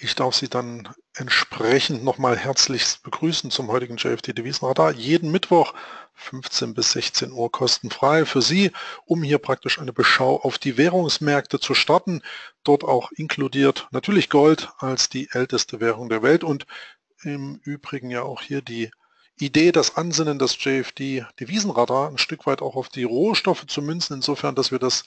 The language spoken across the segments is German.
Ich darf Sie dann entsprechend nochmal herzlichst begrüßen zum heutigen JFD Devisenradar. Jeden Mittwoch 15 bis 16 Uhr kostenfrei für Sie, um hier praktisch eine Beschau auf die Währungsmärkte zu starten. Dort auch inkludiert natürlich Gold als die älteste Währung der Welt und im Übrigen ja auch hier die Idee, das Ansinnen des JFD Devisenradar ein Stück weit auch auf die Rohstoffe zu münzen, insofern, dass wir das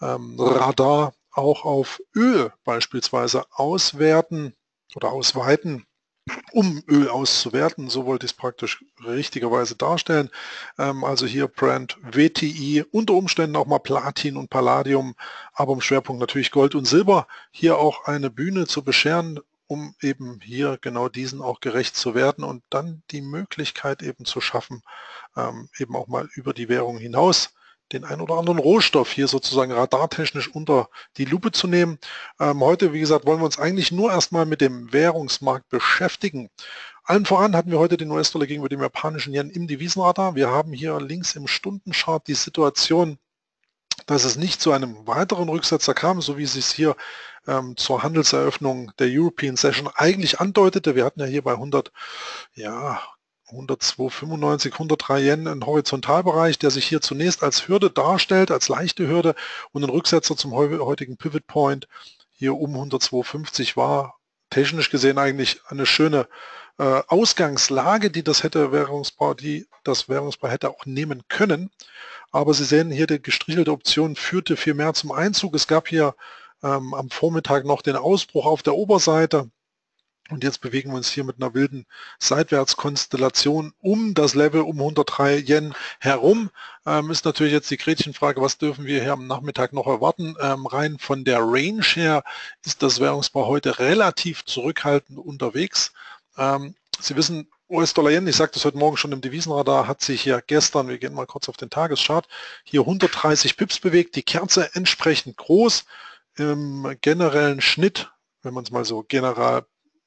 ähm, Radar auch auf Öl beispielsweise auswerten oder ausweiten, um Öl auszuwerten. So wollte ich es praktisch richtigerweise darstellen. Ähm, also hier Brand WTI, unter Umständen auch mal Platin und Palladium, aber im Schwerpunkt natürlich Gold und Silber. Hier auch eine Bühne zu bescheren, um eben hier genau diesen auch gerecht zu werden und dann die Möglichkeit eben zu schaffen, ähm, eben auch mal über die Währung hinaus den ein oder anderen Rohstoff hier sozusagen radartechnisch unter die Lupe zu nehmen. Ähm, heute, wie gesagt, wollen wir uns eigentlich nur erstmal mit dem Währungsmarkt beschäftigen. Allen voran hatten wir heute den US-Dollar gegenüber dem japanischen Yen im Devisenradar. Wir haben hier links im Stundenchart die Situation, dass es nicht zu einem weiteren Rücksetzer kam, so wie es sich hier ähm, zur Handelseröffnung der European Session eigentlich andeutete. Wir hatten ja hier bei 100, ja, 102,95, 103 Yen ein Horizontalbereich, der sich hier zunächst als Hürde darstellt, als leichte Hürde und ein Rücksetzer zum heutigen Pivot Point hier um 102,50 war technisch gesehen eigentlich eine schöne äh, Ausgangslage, die das hätte Währungspaar, die das Währungspaar hätte auch nehmen können. Aber Sie sehen hier, die gestrichelte Option führte viel mehr zum Einzug. Es gab hier ähm, am Vormittag noch den Ausbruch auf der Oberseite und jetzt bewegen wir uns hier mit einer wilden Seitwärtskonstellation um das Level um 103 Yen herum. Ähm, ist natürlich jetzt die Gretchenfrage, was dürfen wir hier am Nachmittag noch erwarten? Ähm, rein von der Range her ist das Währungspaar heute relativ zurückhaltend unterwegs. Ähm, Sie wissen, US-Dollar-Yen, ich sagte es heute Morgen schon im Devisenradar, hat sich ja gestern, wir gehen mal kurz auf den Tageschart, hier 130 Pips bewegt, die Kerze entsprechend groß. Im generellen Schnitt, wenn man es mal so general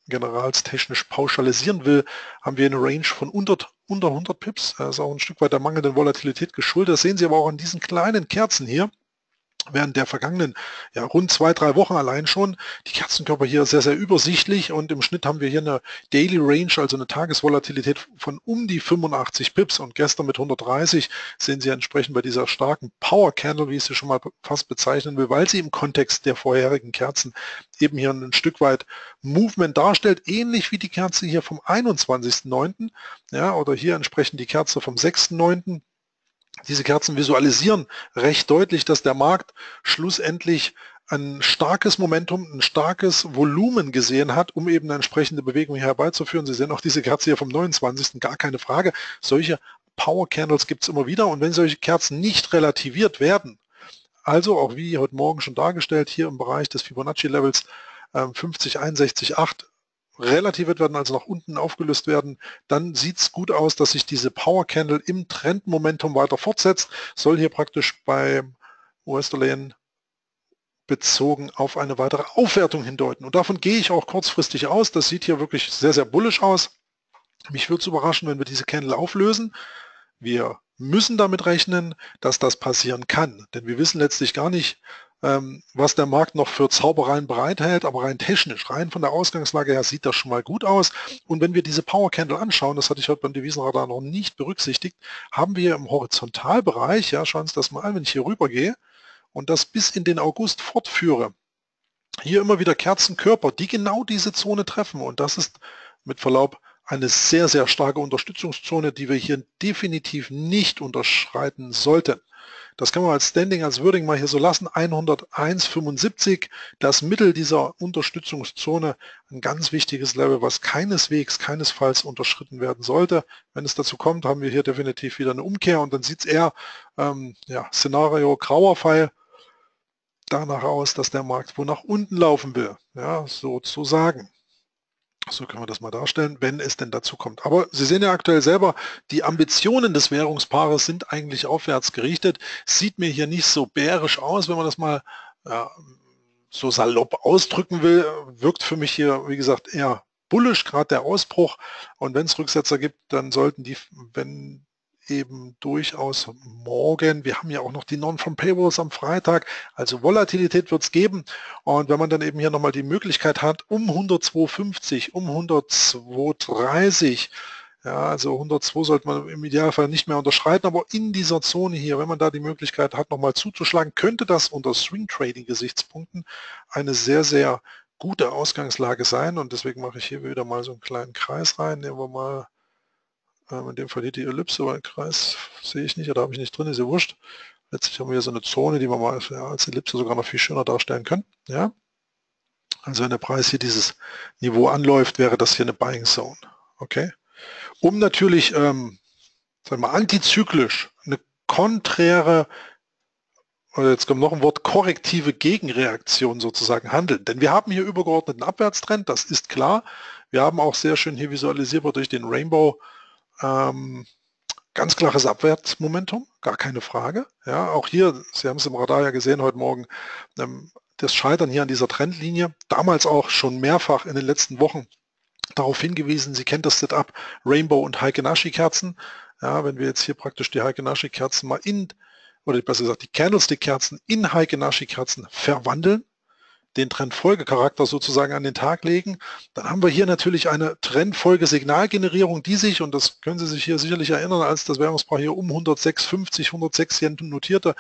generalstechnisch pauschalisieren will, haben wir eine Range von unter, unter 100 Pips. Das ist auch ein Stück weit der mangelnden Volatilität geschuldet. Das sehen Sie aber auch an diesen kleinen Kerzen hier während der vergangenen ja, rund zwei, drei Wochen allein schon. Die Kerzenkörper hier sehr, sehr übersichtlich und im Schnitt haben wir hier eine Daily Range, also eine Tagesvolatilität von um die 85 Pips und gestern mit 130 sehen Sie entsprechend bei dieser starken Power Candle, wie ich sie schon mal fast bezeichnen will, weil sie im Kontext der vorherigen Kerzen eben hier ein Stück weit Movement darstellt, ähnlich wie die Kerze hier vom 21.09. Ja, oder hier entsprechend die Kerze vom 6.9 diese Kerzen visualisieren recht deutlich, dass der Markt schlussendlich ein starkes Momentum, ein starkes Volumen gesehen hat, um eben eine entsprechende Bewegung herbeizuführen. Sie sehen auch diese Kerze hier vom 29. gar keine Frage. Solche Power Candles gibt es immer wieder und wenn solche Kerzen nicht relativiert werden, also auch wie heute Morgen schon dargestellt, hier im Bereich des Fibonacci-Levels äh, 50, 61, 8 relativiert werden, also nach unten aufgelöst werden, dann sieht es gut aus, dass sich diese Power Candle im Trendmomentum weiter fortsetzt, soll hier praktisch beim US-Dollar bezogen auf eine weitere Aufwertung hindeuten. Und davon gehe ich auch kurzfristig aus. Das sieht hier wirklich sehr, sehr bullisch aus. Mich würde es überraschen, wenn wir diese Candle auflösen. Wir müssen damit rechnen, dass das passieren kann. Denn wir wissen letztlich gar nicht, was der Markt noch für Zaubereien bereithält, aber rein technisch, rein von der Ausgangslage her sieht das schon mal gut aus. Und wenn wir diese Power Candle anschauen, das hatte ich heute beim Devisenradar noch nicht berücksichtigt, haben wir im Horizontalbereich, ja, schauen Sie das mal an, wenn ich hier rüber gehe und das bis in den August fortführe, hier immer wieder Kerzenkörper, die genau diese Zone treffen. Und das ist mit Verlaub eine sehr, sehr starke Unterstützungszone, die wir hier definitiv nicht unterschreiten sollten. Das kann man als Standing, als Wording mal hier so lassen. 101,75, das Mittel dieser Unterstützungszone, ein ganz wichtiges Level, was keineswegs, keinesfalls unterschritten werden sollte. Wenn es dazu kommt, haben wir hier definitiv wieder eine Umkehr und dann sieht es eher, ähm, ja, Szenario grauer Pfeil, danach aus, dass der Markt wohl nach unten laufen will, ja, sozusagen. So können wir das mal darstellen, wenn es denn dazu kommt. Aber Sie sehen ja aktuell selber, die Ambitionen des Währungspaares sind eigentlich aufwärts gerichtet. Sieht mir hier nicht so bärisch aus, wenn man das mal ja, so salopp ausdrücken will. Wirkt für mich hier, wie gesagt, eher bullisch, gerade der Ausbruch. Und wenn es Rücksetzer gibt, dann sollten die, wenn eben durchaus morgen. Wir haben ja auch noch die Non-From Payrolls am Freitag. Also Volatilität wird es geben. Und wenn man dann eben hier nochmal die Möglichkeit hat, um 102,50, um 102,30, ja, also 102 sollte man im Idealfall nicht mehr unterschreiten, aber in dieser Zone hier, wenn man da die Möglichkeit hat, nochmal zuzuschlagen, könnte das unter Swing Trading Gesichtspunkten eine sehr, sehr gute Ausgangslage sein. Und deswegen mache ich hier wieder mal so einen kleinen Kreis rein. Nehmen wir mal ähm, in dem Fall hier die Ellipse, weil Kreis sehe ich nicht, oder habe ich nicht drin, ist ja wurscht. Letztlich haben wir hier so eine Zone, die wir mal ja, als Ellipse sogar noch viel schöner darstellen können. Ja? Also wenn der Preis hier dieses Niveau anläuft, wäre das hier eine Buying Zone. Okay? Um natürlich, ähm, sagen wir, antizyklisch eine konträre jetzt kommt noch ein Wort, korrektive Gegenreaktion sozusagen handeln. Denn wir haben hier übergeordneten Abwärtstrend, das ist klar. Wir haben auch sehr schön hier visualisierbar durch den Rainbow ähm, ganz klares Abwärtsmomentum, gar keine Frage. Ja, auch hier, Sie haben es im Radar ja gesehen heute Morgen, ähm, das Scheitern hier an dieser Trendlinie, damals auch schon mehrfach in den letzten Wochen darauf hingewiesen, Sie kennt das Setup Rainbow und Heike-Nashi-Kerzen. Ja, wenn wir jetzt hier praktisch die Heike-Nashi-Kerzen mal in, oder besser gesagt die Candlestick-Kerzen in Heike-Nashi-Kerzen verwandeln, den Trendfolgecharakter sozusagen an den Tag legen, dann haben wir hier natürlich eine Trendfolge-Signalgenerierung, die sich, und das können Sie sich hier sicherlich erinnern, als das Währungspaar hier um 106,50, 106 Yen notierte,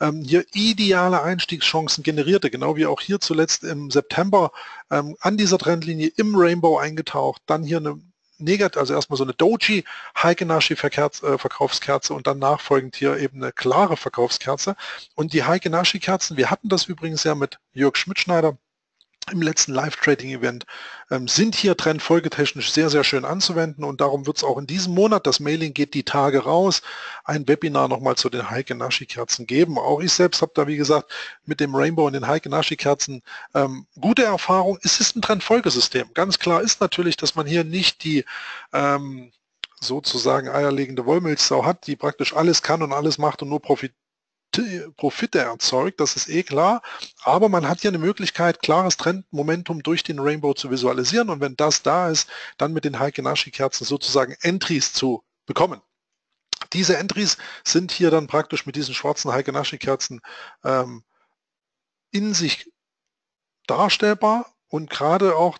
ähm, hier ideale Einstiegschancen generierte, genau wie auch hier zuletzt im September ähm, an dieser Trendlinie im Rainbow eingetaucht, dann hier eine negativ, also erstmal so eine Doji Heikenashi äh, Verkaufskerze und dann nachfolgend hier eben eine klare Verkaufskerze. Und die Heikenashi Kerzen, wir hatten das übrigens ja mit Jörg Schmidtschneider im letzten Live-Trading-Event ähm, sind hier trendfolgetechnisch sehr, sehr schön anzuwenden und darum wird es auch in diesem Monat, das Mailing geht die Tage raus, ein Webinar nochmal zu den Heike Nashi-Kerzen geben. Auch ich selbst habe da, wie gesagt, mit dem Rainbow und den Heike Nashi-Kerzen ähm, gute Erfahrung. Es ist ein Trendfolgesystem. Ganz klar ist natürlich, dass man hier nicht die ähm, sozusagen eierlegende Wollmilchsau hat, die praktisch alles kann und alles macht und nur profitiert Profite erzeugt, das ist eh klar, aber man hat hier eine Möglichkeit, klares Trendmomentum durch den Rainbow zu visualisieren. Und wenn das da ist, dann mit den Heikenashi-Kerzen sozusagen Entries zu bekommen. Diese Entries sind hier dann praktisch mit diesen schwarzen Heikenashi-Kerzen ähm, in sich darstellbar. Und gerade auch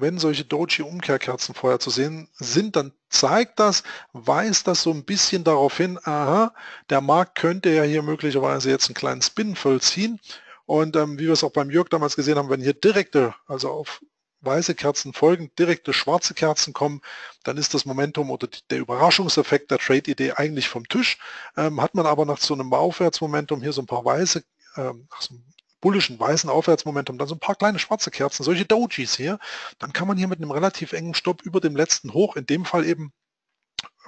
wenn solche Doji-Umkehrkerzen vorher zu sehen sind, dann zeigt das, weist das so ein bisschen darauf hin, aha, der Markt könnte ja hier möglicherweise jetzt einen kleinen Spin vollziehen. Und ähm, wie wir es auch beim Jörg damals gesehen haben, wenn hier direkte, also auf weiße Kerzen folgen, direkte schwarze Kerzen kommen, dann ist das Momentum oder der Überraschungseffekt der Trade-Idee eigentlich vom Tisch. Ähm, hat man aber nach so einem Aufwärtsmomentum hier so ein paar weiße, ähm, so bullischen weißen Aufwärtsmomentum, dann so ein paar kleine schwarze Kerzen, solche Dojis hier, dann kann man hier mit einem relativ engen Stopp über dem letzten Hoch, in dem Fall eben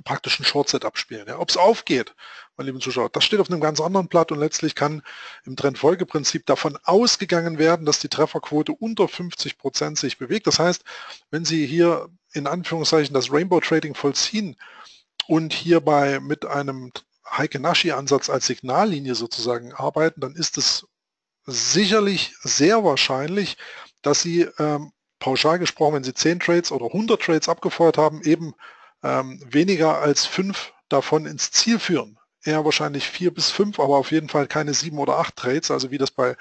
praktisch ein Shortset abspielen. Ja. Ob es aufgeht, meine lieben Zuschauer, das steht auf einem ganz anderen Blatt und letztlich kann im Trendfolgeprinzip davon ausgegangen werden, dass die Trefferquote unter 50 Prozent sich bewegt. Das heißt, wenn Sie hier in Anführungszeichen das Rainbow Trading vollziehen und hierbei mit einem Heike-Nashi-Ansatz als Signallinie sozusagen arbeiten, dann ist es sicherlich sehr wahrscheinlich, dass Sie ähm, pauschal gesprochen, wenn Sie 10 Trades oder 100 Trades abgefeuert haben, eben ähm, weniger als fünf davon ins Ziel führen. Eher wahrscheinlich vier bis fünf, aber auf jeden Fall keine sieben oder acht Trades, also wie das bei,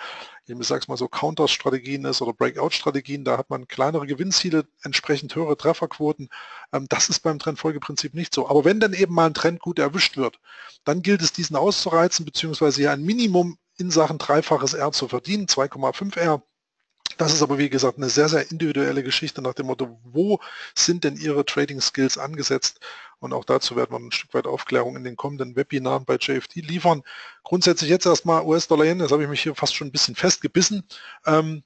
ich sag's mal so, Counter-Strategien ist oder Breakout-Strategien, da hat man kleinere Gewinnziele, entsprechend höhere Trefferquoten. Ähm, das ist beim Trendfolgeprinzip nicht so. Aber wenn dann eben mal ein Trend gut erwischt wird, dann gilt es, diesen auszureizen, beziehungsweise hier ein Minimum in Sachen dreifaches R zu verdienen, 2,5 R. Das ist aber wie gesagt eine sehr, sehr individuelle Geschichte nach dem Motto, wo sind denn Ihre Trading Skills angesetzt? Und auch dazu werden wir ein Stück weit Aufklärung in den kommenden Webinaren bei JFD liefern. Grundsätzlich jetzt erstmal US-Dollar hin, das habe ich mich hier fast schon ein bisschen festgebissen. Ähm,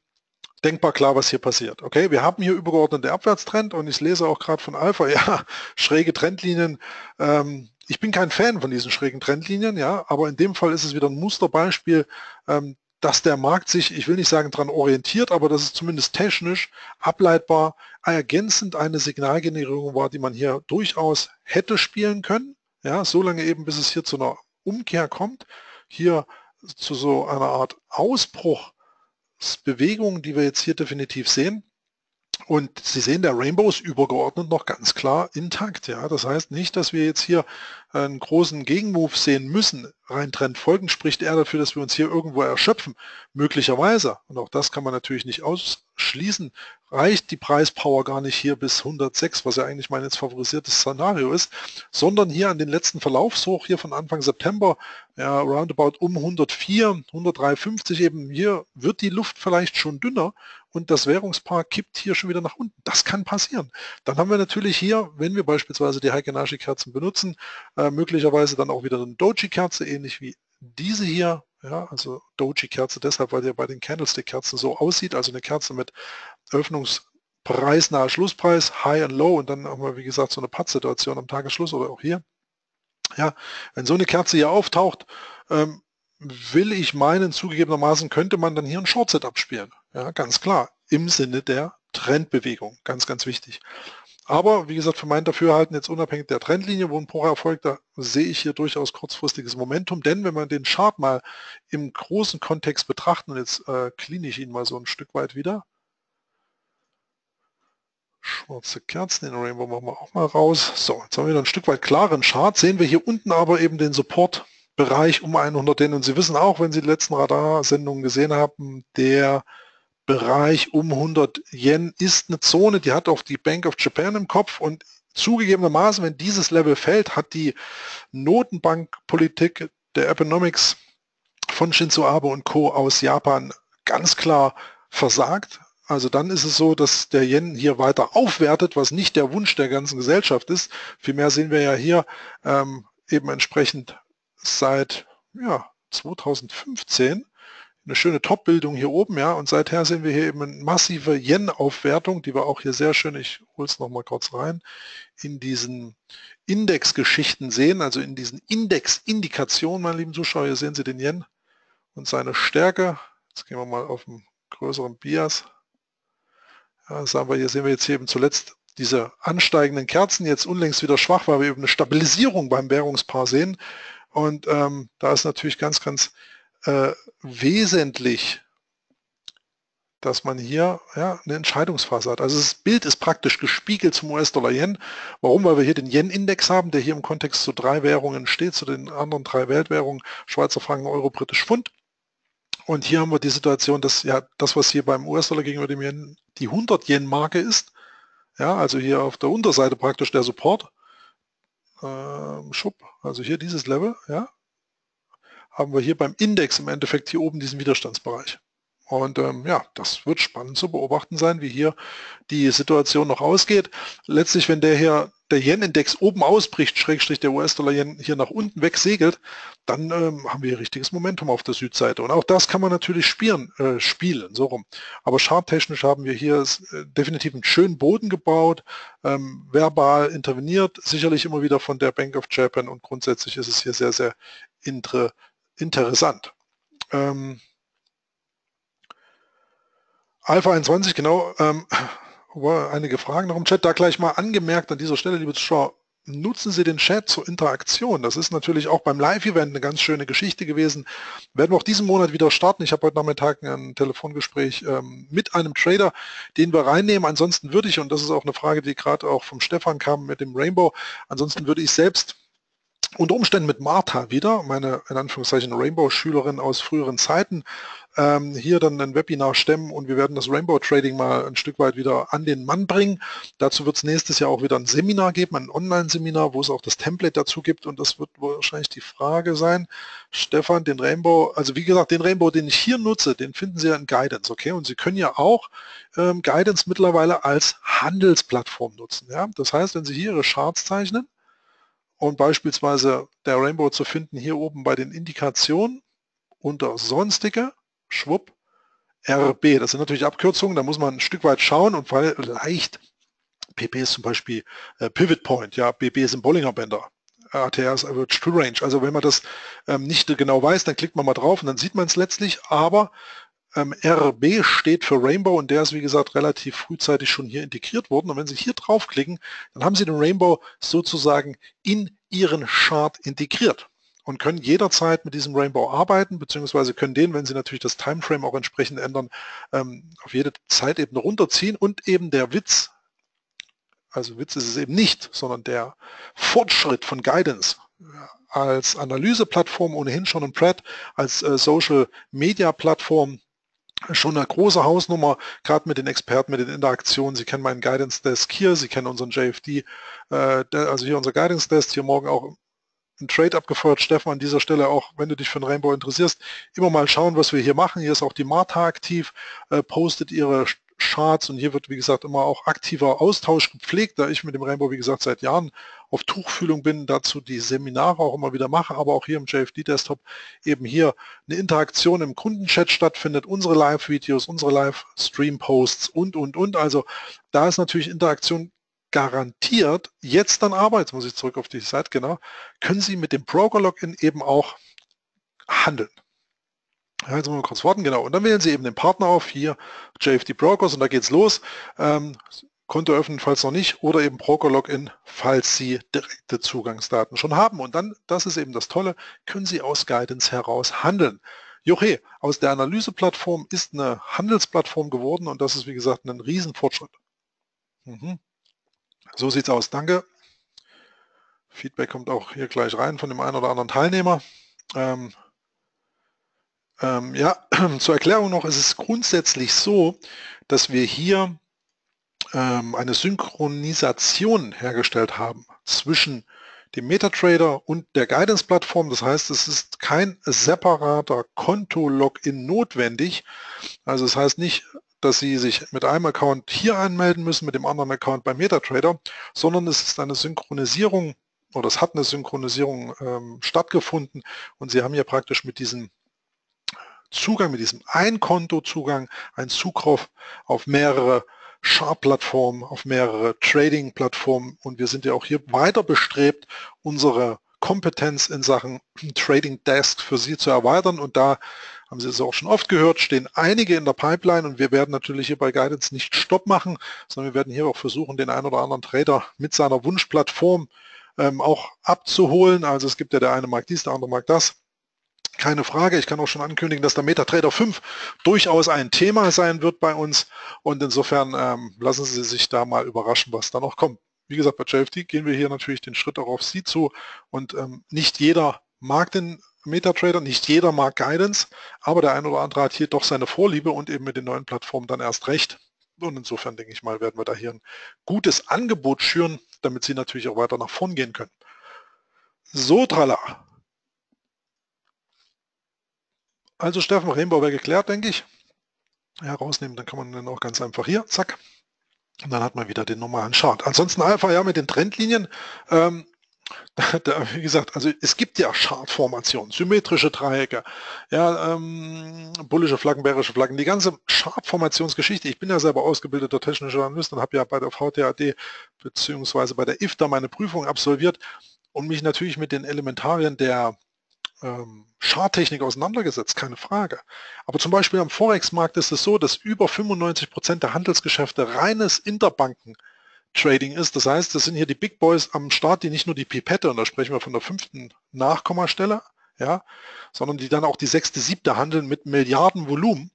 denkbar klar, was hier passiert. Okay, wir haben hier übergeordnete Abwärtstrend und ich lese auch gerade von Alpha, ja, schräge Trendlinien. Ähm, ich bin kein Fan von diesen schrägen Trendlinien, ja, aber in dem Fall ist es wieder ein Musterbeispiel, ähm, dass der Markt sich, ich will nicht sagen daran orientiert, aber dass es zumindest technisch ableitbar ergänzend eine Signalgenerierung war, die man hier durchaus hätte spielen können. Ja, so lange eben, bis es hier zu einer Umkehr kommt, hier zu so einer Art Ausbruchsbewegung, die wir jetzt hier definitiv sehen. Und Sie sehen, der Rainbow ist übergeordnet noch ganz klar intakt. Ja, das heißt nicht, dass wir jetzt hier einen großen Gegenmove sehen müssen. Rein Trend folgend spricht er dafür, dass wir uns hier irgendwo erschöpfen. Möglicherweise. Und auch das kann man natürlich nicht ausschließen. Reicht die Preispower gar nicht hier bis 106, was ja eigentlich mein jetzt favorisiertes Szenario ist, sondern hier an den letzten Verlaufshoch hier von Anfang September, ja, roundabout um 104, 103,50 eben hier wird die Luft vielleicht schon dünner und das Währungspaar kippt hier schon wieder nach unten. Das kann passieren. Dann haben wir natürlich hier, wenn wir beispielsweise die Heikenashi-Kerzen benutzen, äh, möglicherweise dann auch wieder eine Doji-Kerze, ähnlich wie diese hier. Ja, also Doji-Kerze deshalb, weil der bei den Candlestick-Kerzen so aussieht, also eine Kerze mit Öffnungspreis nahe Schlusspreis, High and Low und dann haben wir, wie gesagt, so eine Pad-Situation am Tagesschluss oder auch hier. Ja, wenn so eine Kerze hier auftaucht, ähm, will ich meinen, zugegebenermaßen könnte man dann hier ein Short-Setup spielen. Ja, ganz klar, im Sinne der Trendbewegung, ganz, ganz wichtig. Aber wie gesagt, für mein Dafürhalten jetzt unabhängig der Trendlinie, wo ein Pora erfolgt, da sehe ich hier durchaus kurzfristiges Momentum, denn wenn man den Chart mal im großen Kontext betrachten, und jetzt äh, clean ich ihn mal so ein Stück weit wieder, schwarze Kerzen, den Rainbow machen wir auch mal raus. So, jetzt haben wir ein Stück weit klaren Chart, sehen wir hier unten aber eben den Support Bereich um 100 Yen. Und Sie wissen auch, wenn Sie die letzten Radarsendungen gesehen haben, der Bereich um 100 Yen ist eine Zone, die hat auch die Bank of Japan im Kopf und zugegebenermaßen, wenn dieses Level fällt, hat die Notenbankpolitik der Economics von Shinzo Abe und Co. aus Japan ganz klar versagt. Also dann ist es so, dass der Yen hier weiter aufwertet, was nicht der Wunsch der ganzen Gesellschaft ist. Vielmehr sehen wir ja hier ähm, eben entsprechend seit ja, 2015 eine schöne Top-Bildung hier oben, ja, und seither sehen wir hier eben eine massive Yen-Aufwertung, die wir auch hier sehr schön, ich hole es nochmal kurz rein, in diesen Index-Geschichten sehen, also in diesen Index-Indikationen, meine lieben Zuschauer, hier sehen Sie den Yen und seine Stärke. Jetzt gehen wir mal auf einen größeren Bias. Ja, sagen wir, hier sehen wir jetzt eben zuletzt diese ansteigenden Kerzen, jetzt unlängst wieder schwach, weil wir eben eine Stabilisierung beim Währungspaar sehen. Und ähm, da ist natürlich ganz, ganz äh, wesentlich, dass man hier ja, eine Entscheidungsphase hat. Also das Bild ist praktisch gespiegelt zum US-Dollar-Yen. Warum? Weil wir hier den Yen-Index haben, der hier im Kontext zu drei Währungen steht, zu den anderen drei Weltwährungen, Schweizer Franken, Euro, Britisch Pfund. Und hier haben wir die Situation, dass ja das, was hier beim US-Dollar gegenüber dem Yen die 100 Yen-Marke ist, ja, also hier auf der Unterseite praktisch der Support, ähm, Schub, also hier dieses Level, ja, haben wir hier beim Index im Endeffekt hier oben diesen Widerstandsbereich. Und ähm, ja, das wird spannend zu beobachten sein, wie hier die Situation noch ausgeht. Letztlich, wenn der hier, der Yen-Index oben ausbricht, Schrägstrich der US-Dollar-Yen hier nach unten wegsegelt, dann ähm, haben wir hier richtiges Momentum auf der Südseite. Und auch das kann man natürlich spielen, äh, spielen so rum. Aber charttechnisch haben wir hier äh, definitiv einen schönen Boden gebaut, ähm, verbal interveniert, sicherlich immer wieder von der Bank of Japan und grundsätzlich ist es hier sehr, sehr inter interessant. Ähm, Alpha 21, genau, ähm, einige Fragen noch im Chat. Da gleich mal angemerkt an dieser Stelle, liebe Zuschauer, nutzen Sie den Chat zur Interaktion. Das ist natürlich auch beim Live-Event eine ganz schöne Geschichte gewesen. Werden wir auch diesen Monat wieder starten. Ich habe heute Nachmittag ein Telefongespräch ähm, mit einem Trader, den wir reinnehmen. Ansonsten würde ich, und das ist auch eine Frage, die gerade auch vom Stefan kam mit dem Rainbow, ansonsten würde ich selbst unter Umständen mit Martha wieder, meine in Anführungszeichen Rainbow-Schülerin aus früheren Zeiten, ähm, hier dann ein Webinar stemmen und wir werden das Rainbow Trading mal ein Stück weit wieder an den Mann bringen. Dazu wird es nächstes Jahr auch wieder ein Seminar geben, ein Online-Seminar, wo es auch das Template dazu gibt und das wird wahrscheinlich die Frage sein, Stefan, den Rainbow, also wie gesagt, den Rainbow, den ich hier nutze, den finden Sie ja in Guidance, okay? Und Sie können ja auch ähm, Guidance mittlerweile als Handelsplattform nutzen, ja? Das heißt, wenn Sie hier Ihre Charts zeichnen, und beispielsweise der Rainbow zu finden hier oben bei den Indikationen unter sonstige, schwupp, RB. Das sind natürlich Abkürzungen, da muss man ein Stück weit schauen und weil leicht, PP ist zum Beispiel äh, Pivot Point, ja, BB ein Bollinger Bänder. ATR ist Average True Range. Also wenn man das ähm, nicht genau weiß, dann klickt man mal drauf und dann sieht man es letztlich, aber ähm, RB steht für Rainbow und der ist wie gesagt relativ frühzeitig schon hier integriert worden. Und wenn Sie hier draufklicken, dann haben Sie den Rainbow sozusagen in Ihren Chart integriert. und können jederzeit mit diesem Rainbow arbeiten, beziehungsweise können den, wenn Sie natürlich das Timeframe auch entsprechend ändern, ähm, auf jede Zeitebene runterziehen und eben der Witz, also Witz ist es eben nicht, sondern der Fortschritt von Guidance als Analyseplattform ohnehin schon ein Pratt, als äh, Social Media Plattform schon eine große Hausnummer, gerade mit den Experten, mit den Interaktionen. Sie kennen meinen Guidance Desk hier, Sie kennen unseren JFD, äh, also hier unser Guidance Desk, hier morgen auch ein Trade abgefeuert. Steffen, an dieser Stelle auch, wenn du dich für ein Rainbow interessierst, immer mal schauen, was wir hier machen. Hier ist auch die Marta aktiv, äh, postet ihre Charts und hier wird, wie gesagt, immer auch aktiver Austausch gepflegt, da ich mit dem Rainbow, wie gesagt, seit Jahren auf Tuchfühlung bin, dazu die Seminare auch immer wieder mache, aber auch hier im JFD-Desktop eben hier eine Interaktion im Kundenchat stattfindet, unsere Live-Videos, unsere Live-Stream-Posts und, und, und. Also da ist natürlich Interaktion garantiert. Jetzt dann aber, jetzt muss ich zurück auf die Seite, genau, können Sie mit dem Broker-Login eben auch handeln. Jetzt wir kurz warten, genau. Und dann wählen Sie eben den Partner auf, hier JFD Brokers und da geht's los. Ähm, Konto öffnen, falls noch nicht, oder eben Broker-Login, falls Sie direkte Zugangsdaten schon haben. Und dann, das ist eben das Tolle, können Sie aus Guidance heraus handeln. Joche, aus der Analyseplattform ist eine Handelsplattform geworden und das ist, wie gesagt, ein Riesenfortschritt. Mhm. So sieht's aus, danke. Feedback kommt auch hier gleich rein von dem einen oder anderen Teilnehmer. Ähm, ähm, ja, zur Erklärung noch, es ist grundsätzlich so, dass wir hier ähm, eine Synchronisation hergestellt haben zwischen dem MetaTrader und der Guidance-Plattform. Das heißt, es ist kein separater Konto-Login notwendig. Also es das heißt nicht, dass Sie sich mit einem Account hier anmelden müssen, mit dem anderen Account beim MetaTrader, sondern es ist eine Synchronisierung oder es hat eine Synchronisierung ähm, stattgefunden und Sie haben hier praktisch mit diesem Zugang, mit diesem Ein-Konto-Zugang, einen Zugriff auf mehrere Sharp-Plattformen, auf mehrere Trading-Plattformen. Und wir sind ja auch hier weiter bestrebt, unsere Kompetenz in Sachen Trading Desk für Sie zu erweitern. Und da haben Sie es auch schon oft gehört, stehen einige in der Pipeline. Und wir werden natürlich hier bei Guidance nicht Stopp machen, sondern wir werden hier auch versuchen, den einen oder anderen Trader mit seiner Wunschplattform ähm, auch abzuholen. Also es gibt ja der eine mag dies, der andere mag das keine Frage. Ich kann auch schon ankündigen, dass der MetaTrader 5 durchaus ein Thema sein wird bei uns. Und insofern ähm, lassen Sie sich da mal überraschen, was da noch kommt. Wie gesagt, bei JFD gehen wir hier natürlich den Schritt auch auf Sie zu. Und ähm, nicht jeder mag den MetaTrader, nicht jeder mag Guidance, aber der eine oder andere hat hier doch seine Vorliebe und eben mit den neuen Plattformen dann erst recht. Und insofern denke ich mal, werden wir da hier ein gutes Angebot schüren, damit Sie natürlich auch weiter nach vorn gehen können. So, trala. Also Steffen Rainbow wäre geklärt, denke ich. Herausnehmen, dann kann man dann auch ganz einfach hier, zack. Und dann hat man wieder den normalen Chart. Ansonsten Alpha ja mit den Trendlinien. Ähm, da, wie gesagt, also es gibt ja Chartformationen, symmetrische Dreiecke, ja, ähm, bullische Flaggen, bärische Flaggen, die ganze Chartformationsgeschichte. Ich bin ja selber ausgebildeter technischer Analyst und habe ja bei der VTAD beziehungsweise bei der IFTA meine Prüfung absolviert und mich natürlich mit den Elementarien der ähm, Charttechnik auseinandergesetzt, keine Frage. Aber zum Beispiel am Forex-Markt ist es so, dass über 95 Prozent der Handelsgeschäfte reines Interbanken-Trading ist. Das heißt, das sind hier die Big Boys am Start, die nicht nur die Pipette, und da sprechen wir von der fünften Nachkommastelle, ja, sondern die dann auch die sechste, siebte handeln mit Milliarden Volumen.